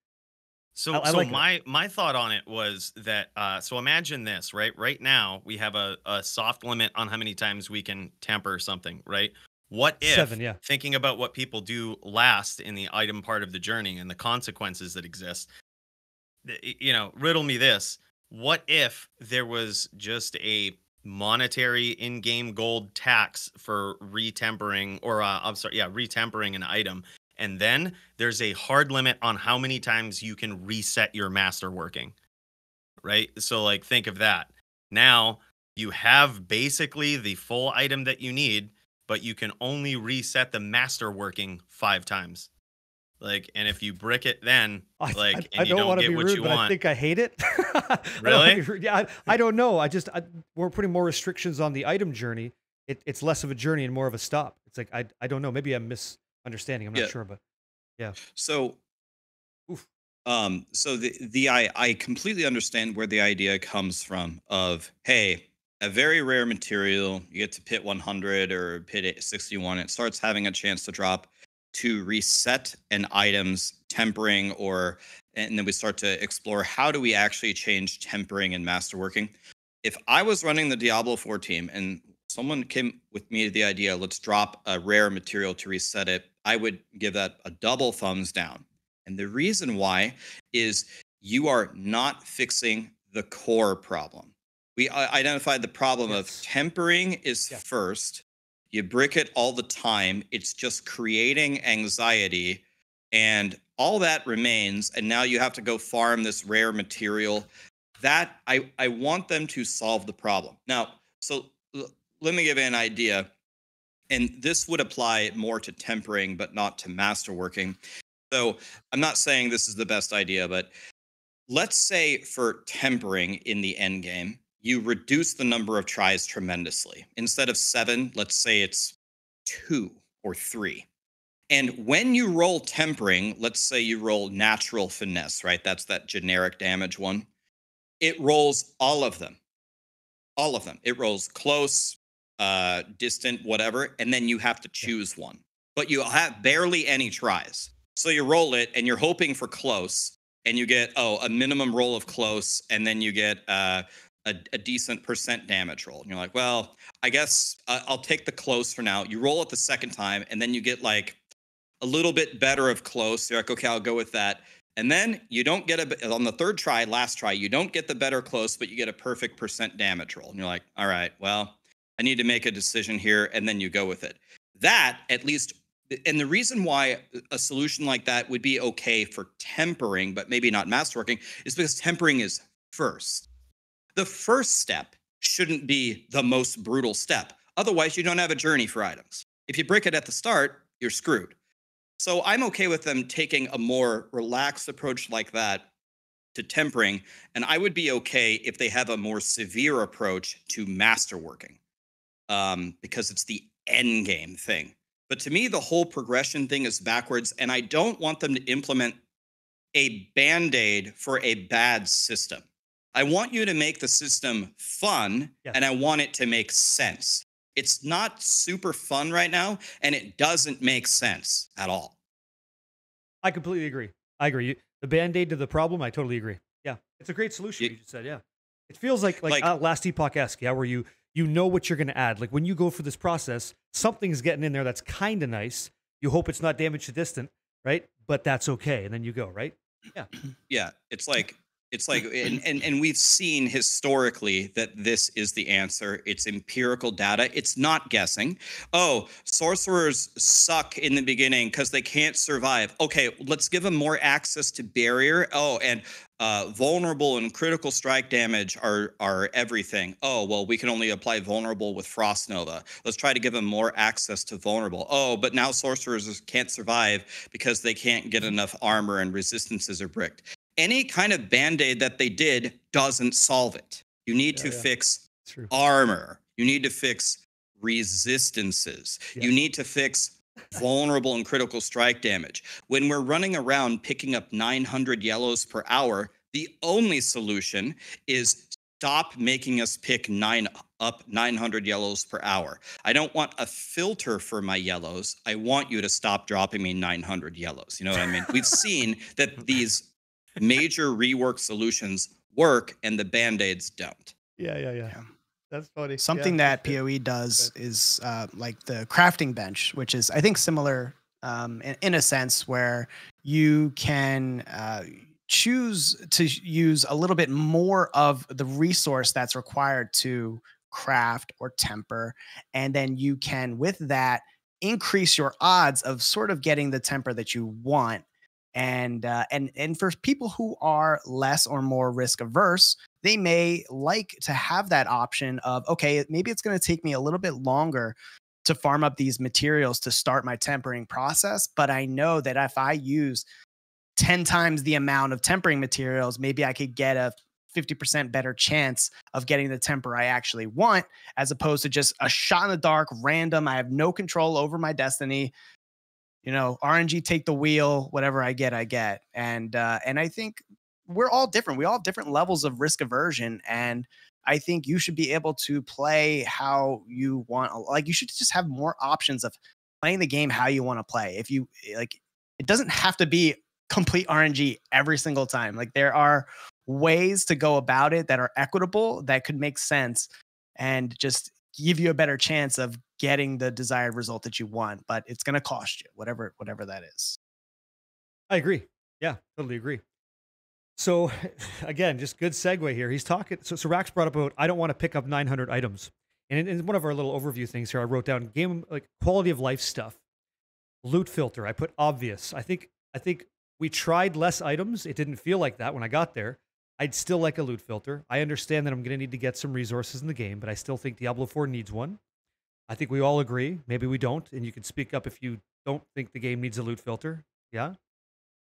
So, I- I so like my my thought on it was that uh, so imagine this, right? Right now we have a, a soft limit on how many times we can tamper something, right? What if Seven, yeah. thinking about what people do last in the item part of the journey and the consequences that exist? You know, riddle me this: What if there was just a monetary in-game gold tax for retempering, or uh, I'm sorry, yeah, retempering an item? And then there's a hard limit on how many times you can reset your master working right so like think of that Now you have basically the full item that you need, but you can only reset the master working five times. Like, and if you brick it, then like, I, and I you don't, don't want to get be what rude, you but I want. think I hate it. I Really? rude. Yeah, I, I don't know. I just I, we're putting more restrictions on the item journey. It, it's less of a journey and more of a stop. It's like I I don't know. Maybe I'm misunderstanding. I'm not Yeah. sure, but yeah. So, Oof. um, so the the I I completely understand where the idea comes from. Of hey, a very rare material, you get to pit 100 or pit 61, it starts having a chance to drop to reset an item's tempering, or and then we start to explore how do we actually change tempering and masterworking. If I was running the Diablo 4 team and someone came with me to the idea, let's drop a rare material to reset it, I would give that a double thumbs down. And the reason why is you are not fixing the core problem. We identified the problem Yes. of tempering is Yeah. first. You brick it all the time. It's just creating anxiety and all that remains. And now you have to go farm this rare material. That I, I want them to solve the problem. Now, so let me give you an idea. And this would apply more to tempering, but not to masterworking. So I'm not saying this is the best idea, but let's say for tempering in the end game, you reduce the number of tries tremendously. Instead of seven, let's say it's two or three. And when you roll tempering, let's say you roll natural finesse, right? That's that generic damage one. It rolls all of them. All of them. It rolls close, uh, distant, whatever, and then you have to choose one. But you have barely any tries. So you roll it and you're hoping for close, and you get, oh, a minimum roll of close, and then you get uh, a, a decent percent damage roll. And you're like, well, I guess uh, I'll take the close for now. You roll it the second time, and then you get like a little bit better of close. You're like, okay, I'll go with that. And then you don't get a on the third try, last try, you don't get the better close, but you get a perfect percent damage roll. And you're like, all right, well, I need to make a decision here, and then you go with it. That at least, and the reason why a solution like that would be okay for tempering, but maybe not masterworking, is because tempering is first. The first step shouldn't be the most brutal step. Otherwise, you don't have a journey for items. If you break it at the start, you're screwed. So I'm okay with them taking a more relaxed approach like that to tempering. And I would be okay if they have a more severe approach to masterworking um, because it's the end game thing. But to me, the whole progression thing is backwards. And I don't want them to implement a band aid for a bad system. I want you to make the system fun Yes. and I want it to make sense. It's not super fun right now and it doesn't make sense at all. I completely agree. I agree. You, the band aid to the problem. I totally agree. Yeah, it's a great solution. Ye- You just said, yeah. It feels like like, Like- uh, last epoch esque, yeah, where you you know what you're going to add. Like when you go for this process, something's getting in there that's kind of nice. You hope it's not damage to distant, right? But that's okay, and then you go right. Yeah, Yeah. it's like it's like and, and and we've seen historically that this is the answer. It's empirical data. It's not guessing. Oh, sorcerers suck in the beginning because they can't survive. Okay, let's give them more access to barrier. Oh, and uh, vulnerable and critical strike damage are are everything. Oh, well, we can only apply vulnerable with Frost Nova. Let's try to give them more access to vulnerable. Oh, but now sorcerers can't survive because they can't get enough armor and resistances are bricked. Any kind of band-aid that they did doesn't solve it. You need Yeah, to yeah. fix True. armor. You need to fix resistances. You need to fix vulnerable and critical strike damage. When we're running around picking up 900 yellows per hour, the only solution is stop making us pick nine up 900 yellows per hour. I don't want a filter for my yellows. I want you to stop dropping me 900 yellows. You know what I mean? We've seen that these major rework solutions work and the band-aids don't. Yeah, yeah, yeah. Yeah. That's funny. Something Yeah, that PoE does is uh, like the crafting bench, which is I think similar um, in, in a sense where you can uh, choose to use a little bit more of the resource that's required to craft or temper, and then you can with that increase your odds of sort of getting the temper that you want. And uh, and and for people who are less or more risk averse, they may like to have that option of, okay, maybe it's going to take me a little bit longer to farm up these materials to start my tempering process. But I know that if I use 10 times the amount of tempering materials, maybe I could get a 50% better chance of getting the temper I actually want, as opposed to just a shot in the dark, random. I have no control over my destiny. You know, RNG take the wheel, whatever I get, I get. And uh, and I think we're all different. We all have different levels of risk aversion. And I think you should be able to play how you want. Uh, like you should just have more options of playing the game how you want to play. If you eh, like, it doesn't have to be complete RNG every single time. Like there are ways to go about it that are equitable that could make sense and just give you a better chance of getting the desired result that you want. But it's going to cost you whatever whatever that is. I agree. Yeah, totally agree. So again, just good segue here. He's talking. So, so Rax brought up about I don't want to pick up 900 items, and in, in one of our little overview things here, I wrote down game like quality of life stuff, loot filter. I put obvious. I think I think we tried less items. It didn't feel like that when I got there. I'd still like a loot filter. I understand that I'm going to need to get some resources in the game, but I still think Diablo 4 needs one. I think we all agree. Maybe we don't, and you can speak up if you don't think the game needs a loot filter. Yeah.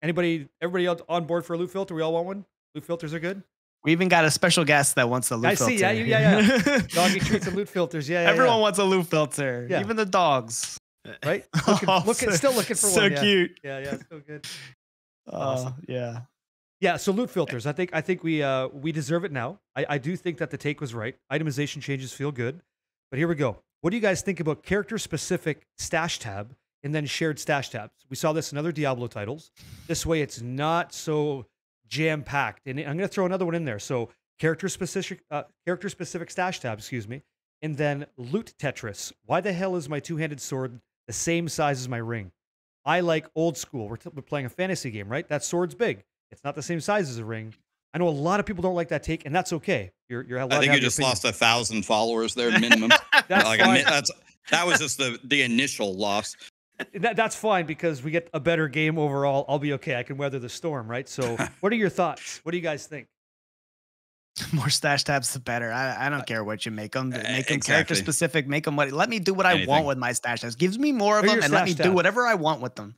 Anybody, everybody on board for a loot filter? We all want one. Loot filters are good. We even got a special guest that wants a loot I filter. I see. Yeah, yeah, yeah. Doggy treats and loot filters. Yeah, yeah Everyone yeah. wants a loot filter. Yeah. Even the dogs. right. Looking, Oh, looking, so- still looking for so one. yeah. cute. Yeah, yeah, so good. Oh, Awesome. yeah. Yeah, so loot filters. I think I think we uh we deserve it now. I, I do think that the take was right. Itemization changes feel good. But here we go. What do you guys think about character specific stash tab and then shared stash tabs? We saw this in other Diablo titles. This way it's not so jam packed. And I'm gonna throw another one in there. So character specific uh, character specific stash tab, excuse me, and then loot Tetris. Why the hell is my two handed sword the same size as my ring? I like old school. We're, we're playing a fantasy game, right? That sword's big. It's not the same size as a ring. I know a lot of people don't like that take, and that's okay. You're you're I think you just opinion. lost a thousand followers there minimum. That's like a that's that was just the the initial loss. That, that's fine because we get a better game overall. I'll be okay. I can weather the storm, right? So, what are your thoughts? What do you guys think? More stash tabs, the better. I, I don't care what you make them. uh, Make them character specific. Make them what. Let me do what I want with my stash tabs. Gives me more of They're them, and let me stash do whatever I want with them.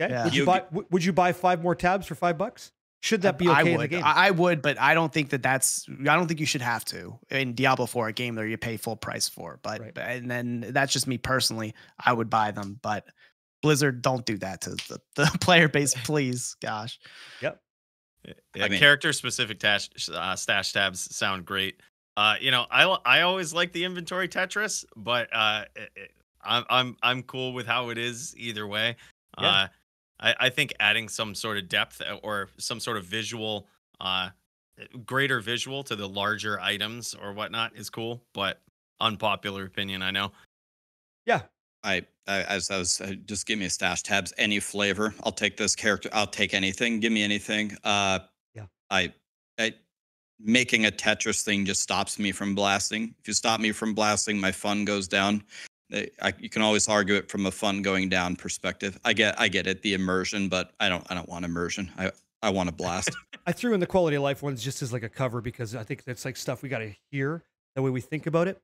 Okay. Yeah. Would you You- buy? Would you buy five more tabs for five bucks? Should that be okay I in would. the game? I I would, but I don't think that that's. I don't think you should have to in Diablo 4, a game that you pay full price for. But Right. but- and then that's just me personally. I would buy them, but Blizzard don't do that to the, the player base, please. Gosh, Yeah, mean- character specific tash, uh, stash tabs sound great. Uh, you know, I I always like the inventory Tetris, but uh, it- it- I'm I'm I'm cool with how it is either way. Yeah. Uh, I I think adding some sort of depth uh, or some sort of visual, uh, greater visual to the larger items or whatnot is cool, but unpopular opinion, I know. yeah. I, I as I was uh, just give me a stash tabs, any flavor. I'll take this character. I'll take anything. Give me anything. Uh, Yeah. I, I making a Tetris thing just stops me from blasting. If you stop me from blasting, my fun goes down. Uh, I, you can always argue it from a fun going down perspective. I get I get it, the immersion, but I don't I don't want immersion. I I want to blast. I threw in the quality of life ones just as like a cover because I think that's like stuff we got to hear the way we think about it.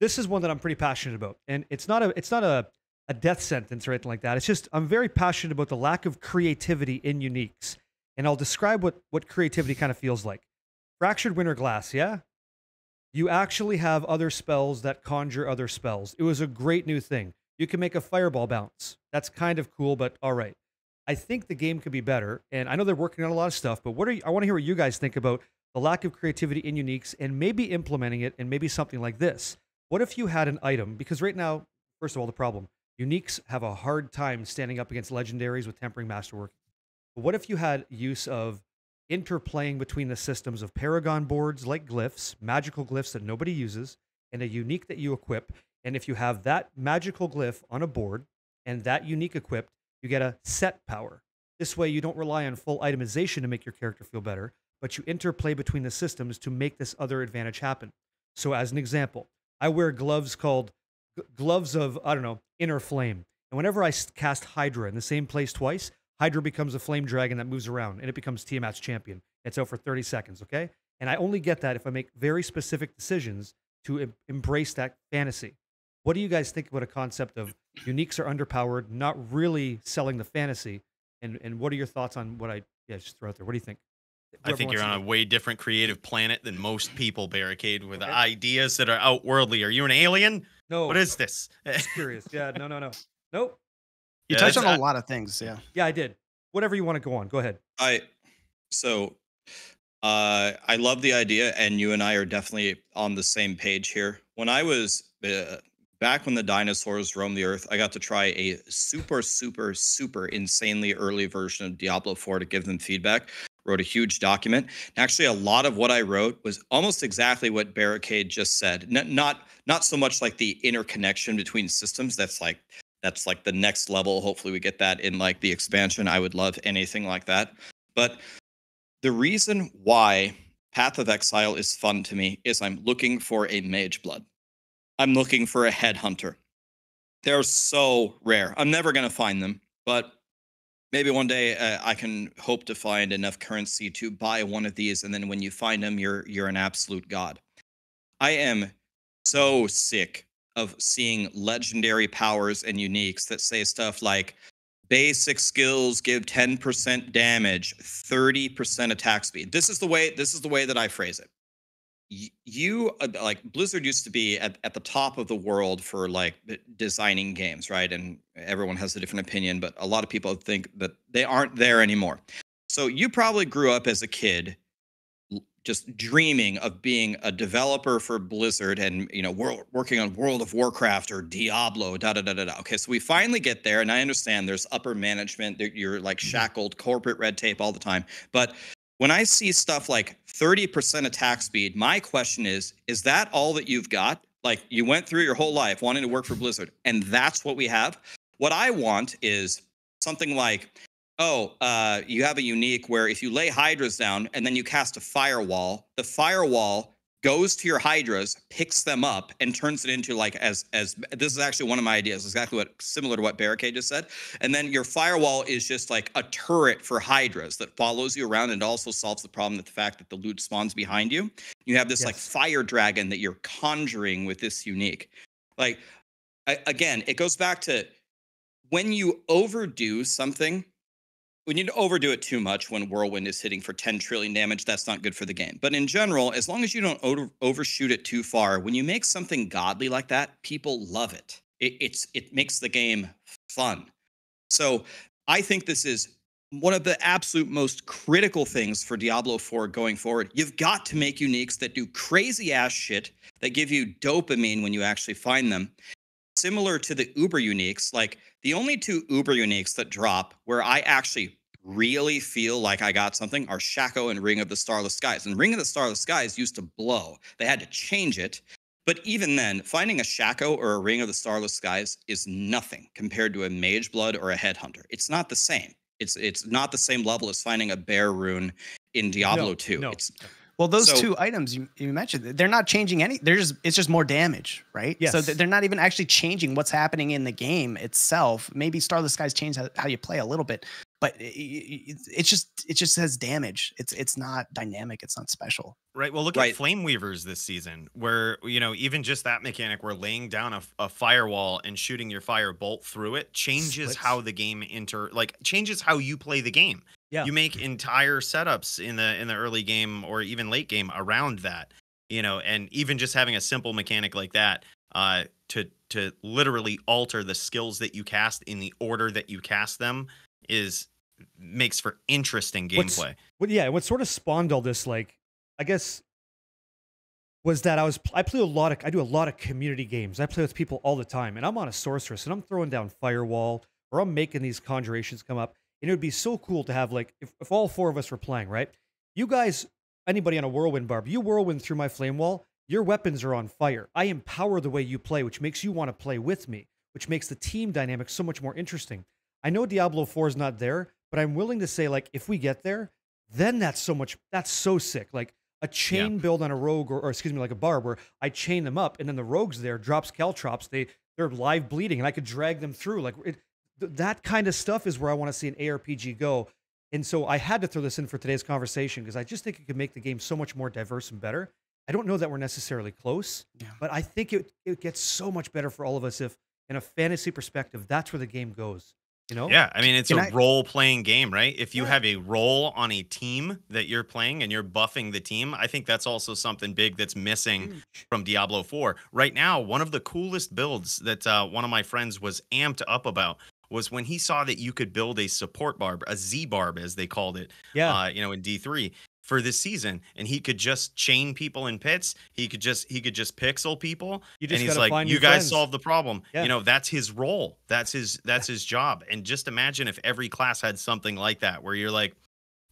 This is one that I'm pretty passionate about, and it's not a it's not a a death sentence or anything like that. It's just I'm very passionate about the lack of creativity in uniques, and I'll describe what what creativity kind of feels like. Fractured Winter Glass, yeah. You actually have other spells that conjure other spells. It was a great new thing. You can make a fireball bounce. That's kind of cool, but all right. I think the game could be better, and I know they're working on a lot of stuff. But what are you, I want to hear what you guys think about the lack of creativity in uniques, and maybe implementing it, and maybe something like this. What if you had an item? Because right now, first of all, the problem uniques have a hard time standing up against legendaries with tempering masterwork. But what if you had use of interplaying between the systems of paragon boards like glyphs, magical glyphs that nobody uses, and a unique that you equip? And if you have that magical glyph on a board and that unique equipped, you get a set power. This way, you don't rely on full itemization to make your character feel better, but you interplay between the systems to make this other advantage happen. So, as an example, I wear gloves called gloves of, I don't know, inner flame. And whenever I cast Hydra in the same place twice, Hydra becomes a flame dragon that moves around and it becomes Tiamat's champion. It's out for 30 seconds, okay? And I only get that if I make very specific decisions to em- embrace that fantasy. What do you guys think about a concept of uniques are underpowered, not really selling the fantasy? And and what are your thoughts on what I yeah just throw out there? What do you think? I think you're Whoever on a way different creative planet than most people barricade with Okay. ideas that are outworldly. Are you an alien? no. What is this? Just curious. Yeah, no, no, no, nope. You Yeah, touched on that's- a lot of things. Yeah. Yeah, I did. Whatever you want to go on, go ahead. I so uh I love the idea and you and I are definitely on the same page here. When I was uh, back when the dinosaurs roamed the earth, I got to try a super super super insanely early version of Diablo 4 to give them feedback. Wrote a huge document. And actually a lot of what I wrote was almost exactly what Barricade just said. N- not not so much like the interconnection between systems that's like that's like the next level. Hopefully we get that in like the expansion. I would love anything like that. But the reason why Path of Exile is fun to me is I'm looking for a mage blood. I'm looking for a headhunter. They're so rare. I'm never going to find them, but maybe one day uh, I can hope to find enough currency to buy one of these and then when you find them you're you're an absolute god. I am so sick of seeing legendary powers and uniques that say stuff like basic skills give 10% damage 30% attack speed. This is the way this is the way that i phrase it. You uh, like blizzard used to be at, at the top of the world for like designing games right? And everyone has a different opinion but a lot of people think that they aren't there anymore. So you probably grew up as a kid just dreaming of being a developer for Blizzard and you know working on World of Warcraft or Diablo da da da da da. Okay, so we finally get there, and I understand there's upper management that you're like mm-hmm. shackled corporate red tape all the time. But when I see stuff like 30% attack speed, my question is: Is that all that you've got? Like you went through your whole life wanting to work for Blizzard, and that's what we have. What I want is something like oh, uh, you have a unique where if you lay hydras down and then you cast a firewall, the firewall goes to your hydras, picks them up, and turns it into like as as this is actually one of my ideas, exactly what similar to what Barricade just said. And then your firewall is just like a turret for hydras that follows you around and also solves the problem that the fact that the loot spawns behind you. You have this like fire dragon that you're conjuring with this unique. Like I, again, it goes back to when you overdo something when you overdo it too much when whirlwind is hitting for 10 trillion damage. That's not good for the game. But in general as long as you don't over, overshoot it too far when you make something godly like that people love it. it it's it makes the game fun. So i think this is one of the absolute most critical things for diablo 4 going forward. You've got to make uniques that do crazy ass shit that give you dopamine when you actually find them similar to the uber uniques like the only two uber uniques that drop where i actually really feel like I got something are Shako and Ring of the Starless Skies. And Ring of the Starless Skies used to blow. They had to change it. But even then, finding a Shako or a Ring of the Starless Skies is nothing compared to a Mage Blood or a Headhunter. It's not the same. It's it's not the same level as finding a Ber Rune in Diablo No, 2. no. It's Well, those So- two items you, you mentioned, they're not changing any. They're just it's just more damage, right? So Yes. th- they're not even actually changing what's happening in the game itself. Maybe Starless Skies change how, how you play a little bit, but it, it, it's just it just has damage. It's it's not dynamic. It's not special. Right. Well, look Right. at Flame Weavers this season, where you know even just that mechanic, where laying down a, a firewall and shooting your fire bolt through it changes Splits. how the game inter like changes how you play the game. Yeah. You make entire setups in the in the early game or even late game around that. You know, and even just having a simple mechanic like that, uh, to to literally alter the skills that you cast in the order that you cast them is makes for interesting gameplay. Well, yeah, what sort of spawned all this, like, I guess, was that I was I play a lot of I do a lot of community games. I play with people all the time, and I'm on a sorceress, and I'm throwing down firewall, or I'm making these conjurations come up, and it would be so cool to have like if, if all four of us were playing, right? You guys, anybody on a whirlwind barb, you whirlwind through my flame wall, your weapons are on fire. I empower the way you play, which makes you want to play with me, which makes the team dynamic so much more interesting. I know Diablo 4 is not there, but I'm willing to say, like, if we get there, then that's so much that's so sick. Like a chain build on a rogue or, or excuse me, like a barb where I chain them up and then the rogues there drops caltrops, they they're live bleeding and I could drag them through. Like it, th- that kind of stuff is where I want to see an ARPG go. And so I had to throw this in for today's conversation because I just think it could make the game so much more diverse and better. I don't know that we're necessarily close, Yeah. but I think it, it gets so much better for all of us if, in a fantasy perspective, that's where the game goes. You know? Yeah, I mean it's Can a I- role playing game, right? If you Yeah. have a role on a team that you're playing and you're buffing the team, I think that's also something big that's missing Huge. from Diablo 4. Right now, one of the coolest builds that uh, one of my friends was amped up about was when he saw that you could build a support barb, a Z barb as they called it, Yeah. uh, you know, in D3 for this season, and he could just chain people in pits. He could just he could just pixel people, you just and he's like, "You guys friends." solve the problem." Yeah. You know, that's his role. That's his that's his job. And just imagine if every class had something like that, where you're like,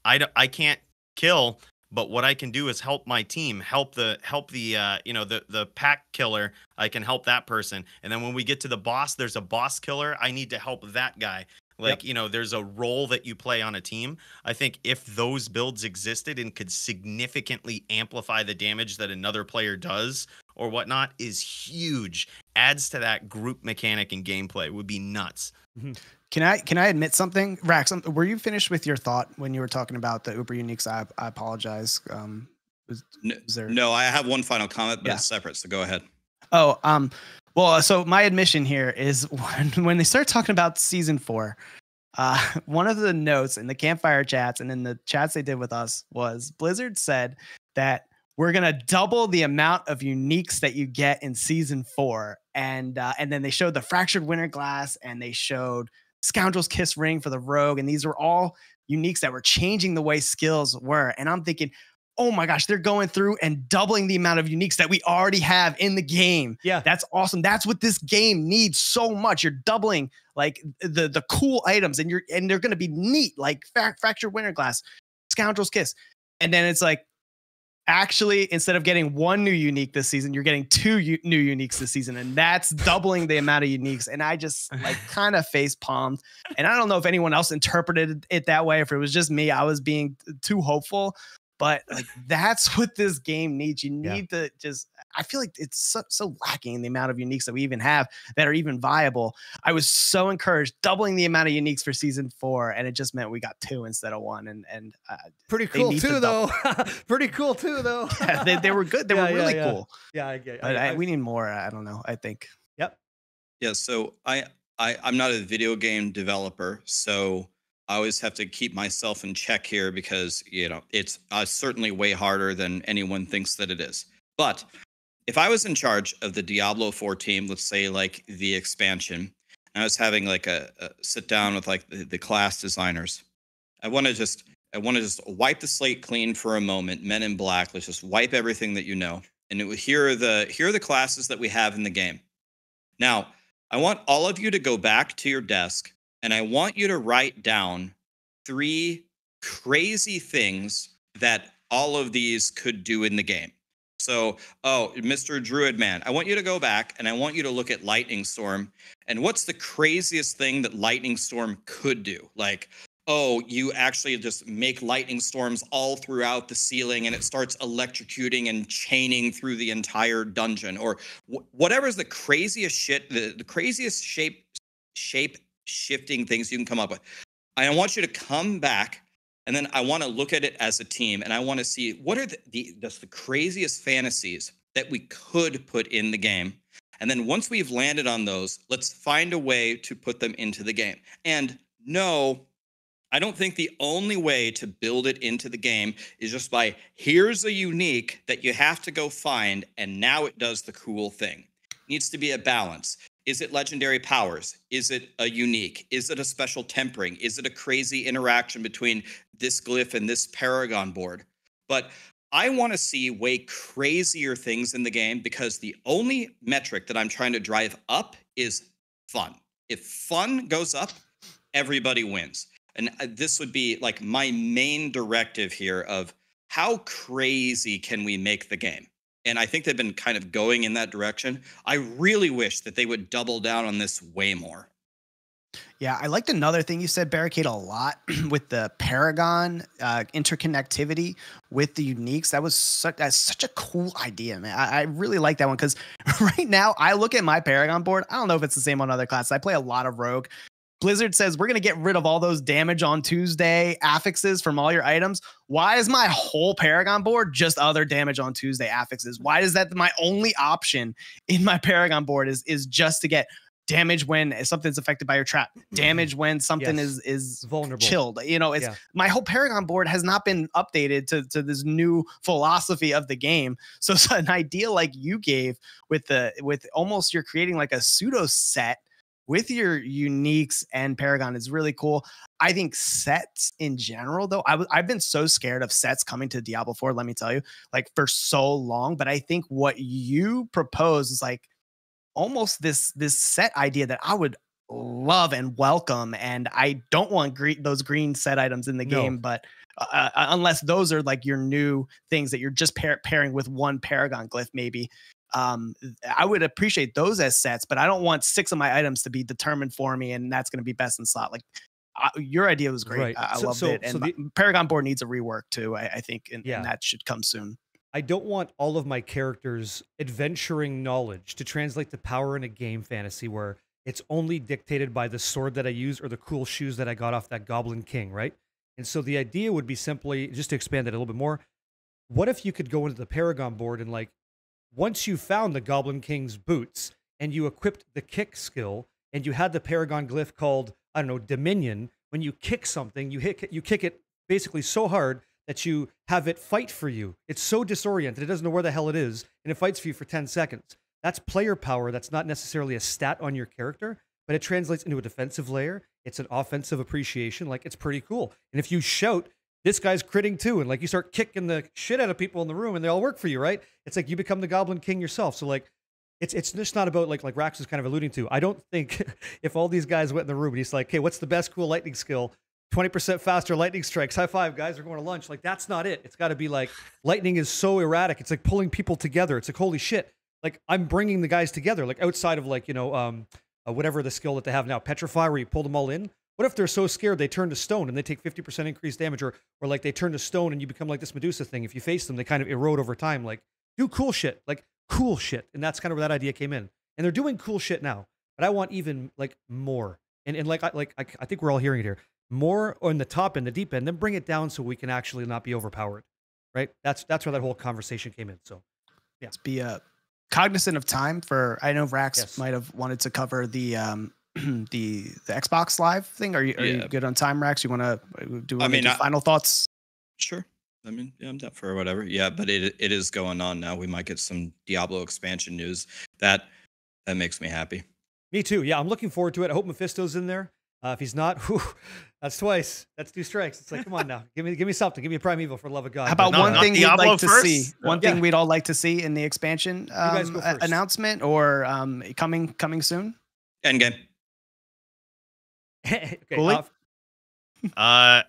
"I I can't kill." But what I can do is help my team, help the help the uh, you know the the pack killer. I can help that person, and then when we get to the boss, there's a boss killer. I need to help that guy. Like you know, there's a role that you play on a team. I think if those builds existed and could significantly amplify the damage that another player does or whatnot, is huge. Adds to that group mechanic and gameplay would be nuts. Can I can I admit something, Rax? um, Were you finished with your thought when you were talking about the Uber Uniques? I, I apologize. Um, was, No, was there? no, I have one final comment, but Yeah. it's separate. So go ahead. Oh, um, well, uh, so my admission here is when when they start talking about season four, uh, one of the notes in the campfire chats and in the chats they did with us was Blizzard said that we're gonna double the amount of uniques that you get in season four, and uh, and then they showed the fractured winter glass and they showed scoundrel's kiss ring for the rogue, and these were all uniques that were changing the way skills were, and I'm thinking. Oh my gosh, they're going through and doubling the amount of uniques that we already have in the game. Yeah. That's awesome. That's what this game needs so much. You're doubling like the the cool items, and you're and they're gonna be neat, like Fra- fractured winter glass, scoundrel's kiss, and then it's like actually instead of getting one new unique this season, you're getting two u- new uniques this season, and that's doubling the amount of uniques. And I just like kind of face palmed, and I don't know if anyone else interpreted it that way. If it was just me, I was being t- too hopeful. But like that's what this game needs. You Yeah. need to just. I feel like it's so, so lacking in the amount of uniques that we even have that are even viable. I was so encouraged, doubling the amount of uniques for season four, and it just meant we got two instead of one. And and uh, Pretty cool need to too, though. Pretty cool too, though. yeah, they, they were good. They Yeah, were really yeah. cool. yeah, I get. But I, I, I- we need more. I don't know. I think. Yep. Yeah, so I, I I'm not a video game developer, so I always have to keep myself in check here because you know it's uh, certainly way harder than anyone thinks that it is. But if I was in charge of the Diablo 4 team, let's say like the expansion, and I was having like a, a sit down with like the, the class designers, I want to just I want to just wipe the slate clean for a moment. Men in Black, let's just wipe everything that you know, and it, here are the here are the classes that we have in the game. Now, I want all of you to go back to your desk and I want you to write down three crazy things that all of these could do in the game. So, oh, Mr. Druid Man, I want you to go back and I want you to look at Lightning Storm and what's the craziest thing that Lightning Storm could do? Like, oh, you actually just make lightning storms all throughout the ceiling and it starts electrocuting and chaining through the entire dungeon or wh- whatever's the craziest shit, the, the craziest shape shape shifting things you can come up with. I want you to come back and then I want to look at it as a team and I want to see what are the, the just the craziest fantasies that we could put in the game. And then once we've landed on those, let's find a way to put them into the game. And no, I don't think the only way to build it into the game is just by here's a unique that you have to go find, and now it does the cool thing. It Needs to be a balance. Is it legendary powers? Is it a unique? Is it a special tempering? Is it a crazy interaction between this glyph and this paragon board? But I want to see way crazier things in the game because the only metric that I'm trying to drive up is fun. If fun goes up, everybody wins. And uh, this would be like my main directive here of how crazy can we make the game? And I think they've been kind of going in that direction. I really wish that they would double down on this way more. Yeah, I liked another thing you said, Barricade, a lot with the Paragon uh, interconnectivity with the uniques. That was such that's such a cool idea, man. I, I really like that one because right now I look at my Paragon board. I don't know if it's the same on other classes. I play a lot of Rogue. Blizzard says we're going to get rid of all those damage on Tuesday affixes from all your items. Why is my whole Paragon board just other damage on Tuesday affixes? Why is that my only option in my Paragon board is is just to get damage when something's affected by your trap, mm-hmm. damage when something Yes. is is Vulnerable. chilled. You know, it's Yeah. my whole Paragon board has not been updated to, to this new philosophy of the game. So, so an idea like you gave with the with almost you're creating like a pseudo set with your uniques and Paragon is really cool. I think sets in general, though, I w- I've been so scared of sets coming to Diablo 4, let me tell you, like for so long. But I think what you propose is like almost this this set idea that I would love and welcome. And I don't want green those green set items in the No. game, but uh, uh, unless those are like your new things that you're just pair- pairing with one Paragon glyph, maybe. Um, I would appreciate those as sets, but I don't want six of my items to be determined for me, and that's going to be best in slot. Like uh, your idea was great. Right. I, I So- loved so- it, and so my- Paragon board needs a rework too. I, I think, and, Yeah. and that should come soon. I don't want all of my characters' adventuring knowledge to translate to power in a game fantasy where it's only dictated by the sword that I use or the cool shoes that I got off that Goblin King, right? And so the idea would be simply just to expand it a little bit more. What if you could go into the Paragon board and like once you found the Goblin King's boots and you equipped the kick skill and you had the Paragon glyph called I don't know Dominion, when you kick something, you hit you kick it basically so hard that you have it fight for you. It's so disoriented, it doesn't know where the hell it is, and it fights for you for 10 seconds. That's player power. That's not necessarily a stat on your character, but it translates into a defensive layer. It's an offensive appreciation. Like it's pretty cool. And if you shout, this guy's critting too, and like you start kicking the shit out of people in the room and they all work for you, right? It's like you become the Goblin King yourself. So like it's it's just not about like like Rax was kind of alluding to. I don't think if all these guys went in the room and he's like, hey, what's the best cool lightning skill? 20% faster lightning strikes. High five, guys. We're going to lunch. Like, that's not it. It's got to be like lightning is so erratic. It's like pulling people together. It's like, holy shit. Like, I'm bringing the guys together, like outside of like, you know, um, uh, whatever the skill that they have now, petrify, where you pull them all in. What if they're so scared they turn to stone and they take 50% increased damage, or, or like they turn to stone and you become like this Medusa thing? If you face them, they kind of erode over time. Like, do cool shit, like cool shit. And that's kind of where that idea came in. And they're doing cool shit now, but I want even like more. And, and like, I, like, I, I think we're all hearing it here more on the top end, the deep end, then bring it down so we can actually not be overpowered. Right? That's that's where that whole conversation came in. So Let's be uh, cognizant of time. For I know Rax Yes. might have wanted to cover the um the the Xbox Live thing. Are you are you good on time, Rax? You want to do? I I mean, mean, I- final thoughts. Sure. I mean, yeah, I'm down for whatever. Yeah, but it it is going on now. We might get some Diablo expansion news. That that makes me happy. me too. Yeah, I'm looking forward to it. I hope Mephisto's in there. Uh, if he's not, whew, that's twice. That's two strikes. It's like, come on now, give me give me something. Give me a prime evil for the love of God. How about But, one uh, thing we'd Diablo like to see? One Yeah. thing we'd all like to see in the expansion um, go a- first. announcement or um, coming coming soon. Endgame. okay, Cooley? uh, Uh,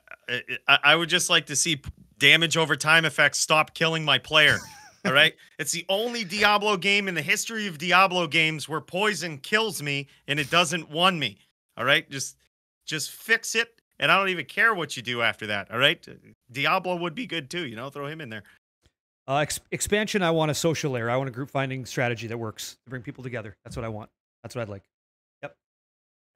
I, I would just like to see damage over time effects stop killing my player. All right, it's the only Diablo game in the history of Diablo games where poison kills me and it doesn't one me. All right, just just fix it, and I don't even care what you do after that. All right, Diablo would be good too. You know, throw him in there. uh, ex- expansion. I want a social layer. I want a group finding strategy that works to bring people together. That's what I want. That's what I'd like.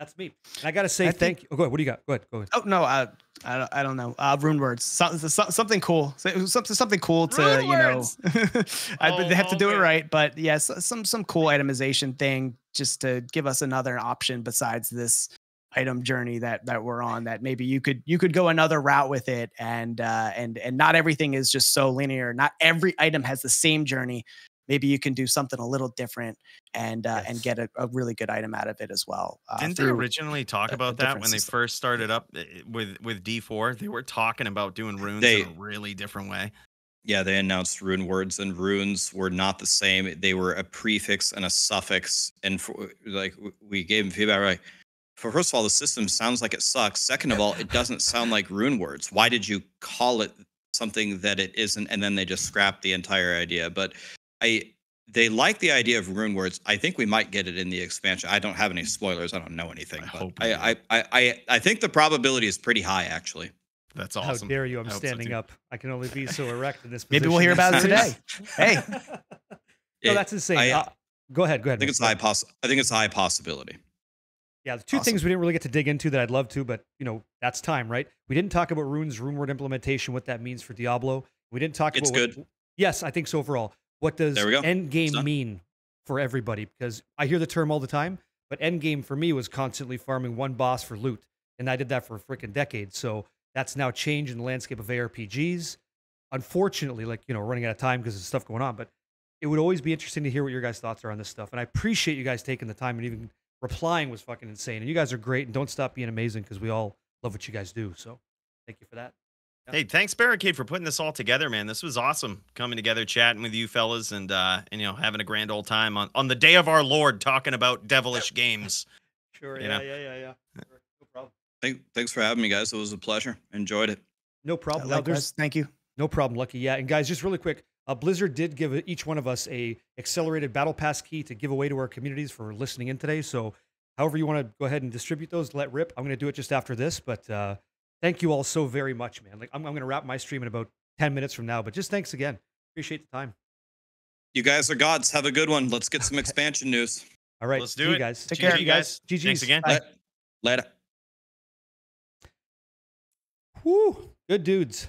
Yep, that's me. And I gotta say, I thank you. Oh, go ahead. What do you got? Go ahead. Go ahead. Oh no, uh, I don't, I don't know. Uh, rune words, so, so- something cool, So- something something cool to Rune you know. I Oh, they have to do it right, but yes, some some cool itemization thing just to give us another option besides this item journey that that we're on. That maybe you could you could go another route with it, and uh, and and not everything is just so linear. Not every item has the same journey. Maybe you can do something a little different and uh, and get a, a really good item out of it as well. Uh, Didn't they originally talk a- a about that different when they first started up uh, with with D4? They were talking about doing runes They- in a really different way. Yeah, they announced rune words, and runes were not the same. They were a prefix and a suffix, and for, like we gave them feedback. Right, for first of all, the system sounds like it sucks. Second of all, it doesn't sound like rune words. Why did you call it something that it isn't? And then they just scrapped the entire idea. But I, they like the idea of rune words. I think we might get it in the expansion. I don't have any spoilers. I don't know anything. I but hope I, I, I, I, I think the probability is pretty high, actually. That's awesome. How dare you? I'm I hope so, standing up. I can only be so erect in this. Maybe we'll hear about it today. Hey. no, It- that's insane. I- Uh, go ahead. Go ahead. I think it's a high poss. I think it's a high possibility. Yeah, the two Awesome. things we didn't really get to dig into that I'd love to, but you know, that's time, right? We didn't talk about runes, rune word implementation, what that means for Diablo. We didn't talk It's about what- good. yes, I think so overall. What does There we go. end game done. mean for everybody? Because I hear the term all the time, but end game for me was constantly farming one boss for loot. And I did that for a freaking decade. So that's now changed in the landscape of ARPGs. Unfortunately, like, you know, running out of time because of stuff going on, but it would always be interesting to hear what your guys' thoughts are on this stuff. And I appreciate you guys taking the time and even replying was fucking insane. And you guys are great and don't stop being amazing because we all love what you guys do. So thank you for that. Yeah. Hey, thanks Barricade for putting this all together, man. This was awesome coming together, chatting with you fellas, and uh, and you know having a grand old time on on the day of our Lord, talking about devilish games. Sure. Yeah, yeah, yeah, yeah. Sure, No problem. Thank, thanks for having me, guys. It was a pleasure. Enjoyed it. No problem. Now, there's Likewise, thank you. No problem, Lucky. Yeah, and guys, just really quick, uh, Blizzard did give each one of us a accelerated battle pass key to give away to our communities for listening in today. So, however you want to go ahead and distribute those, let rip. I'm going to do it just after this, but uh, thank you all so very much, man. Like, I'm, I'm going to wrap my stream in about 10 minutes from now, but just thanks again. Appreciate the time. You guys are gods. Have a good one. Let's get some expansion news. All right, Let's see do you it. guys. Take GG, care. You guys. GG. Thanks again. Bye. Later. Whew, good dudes.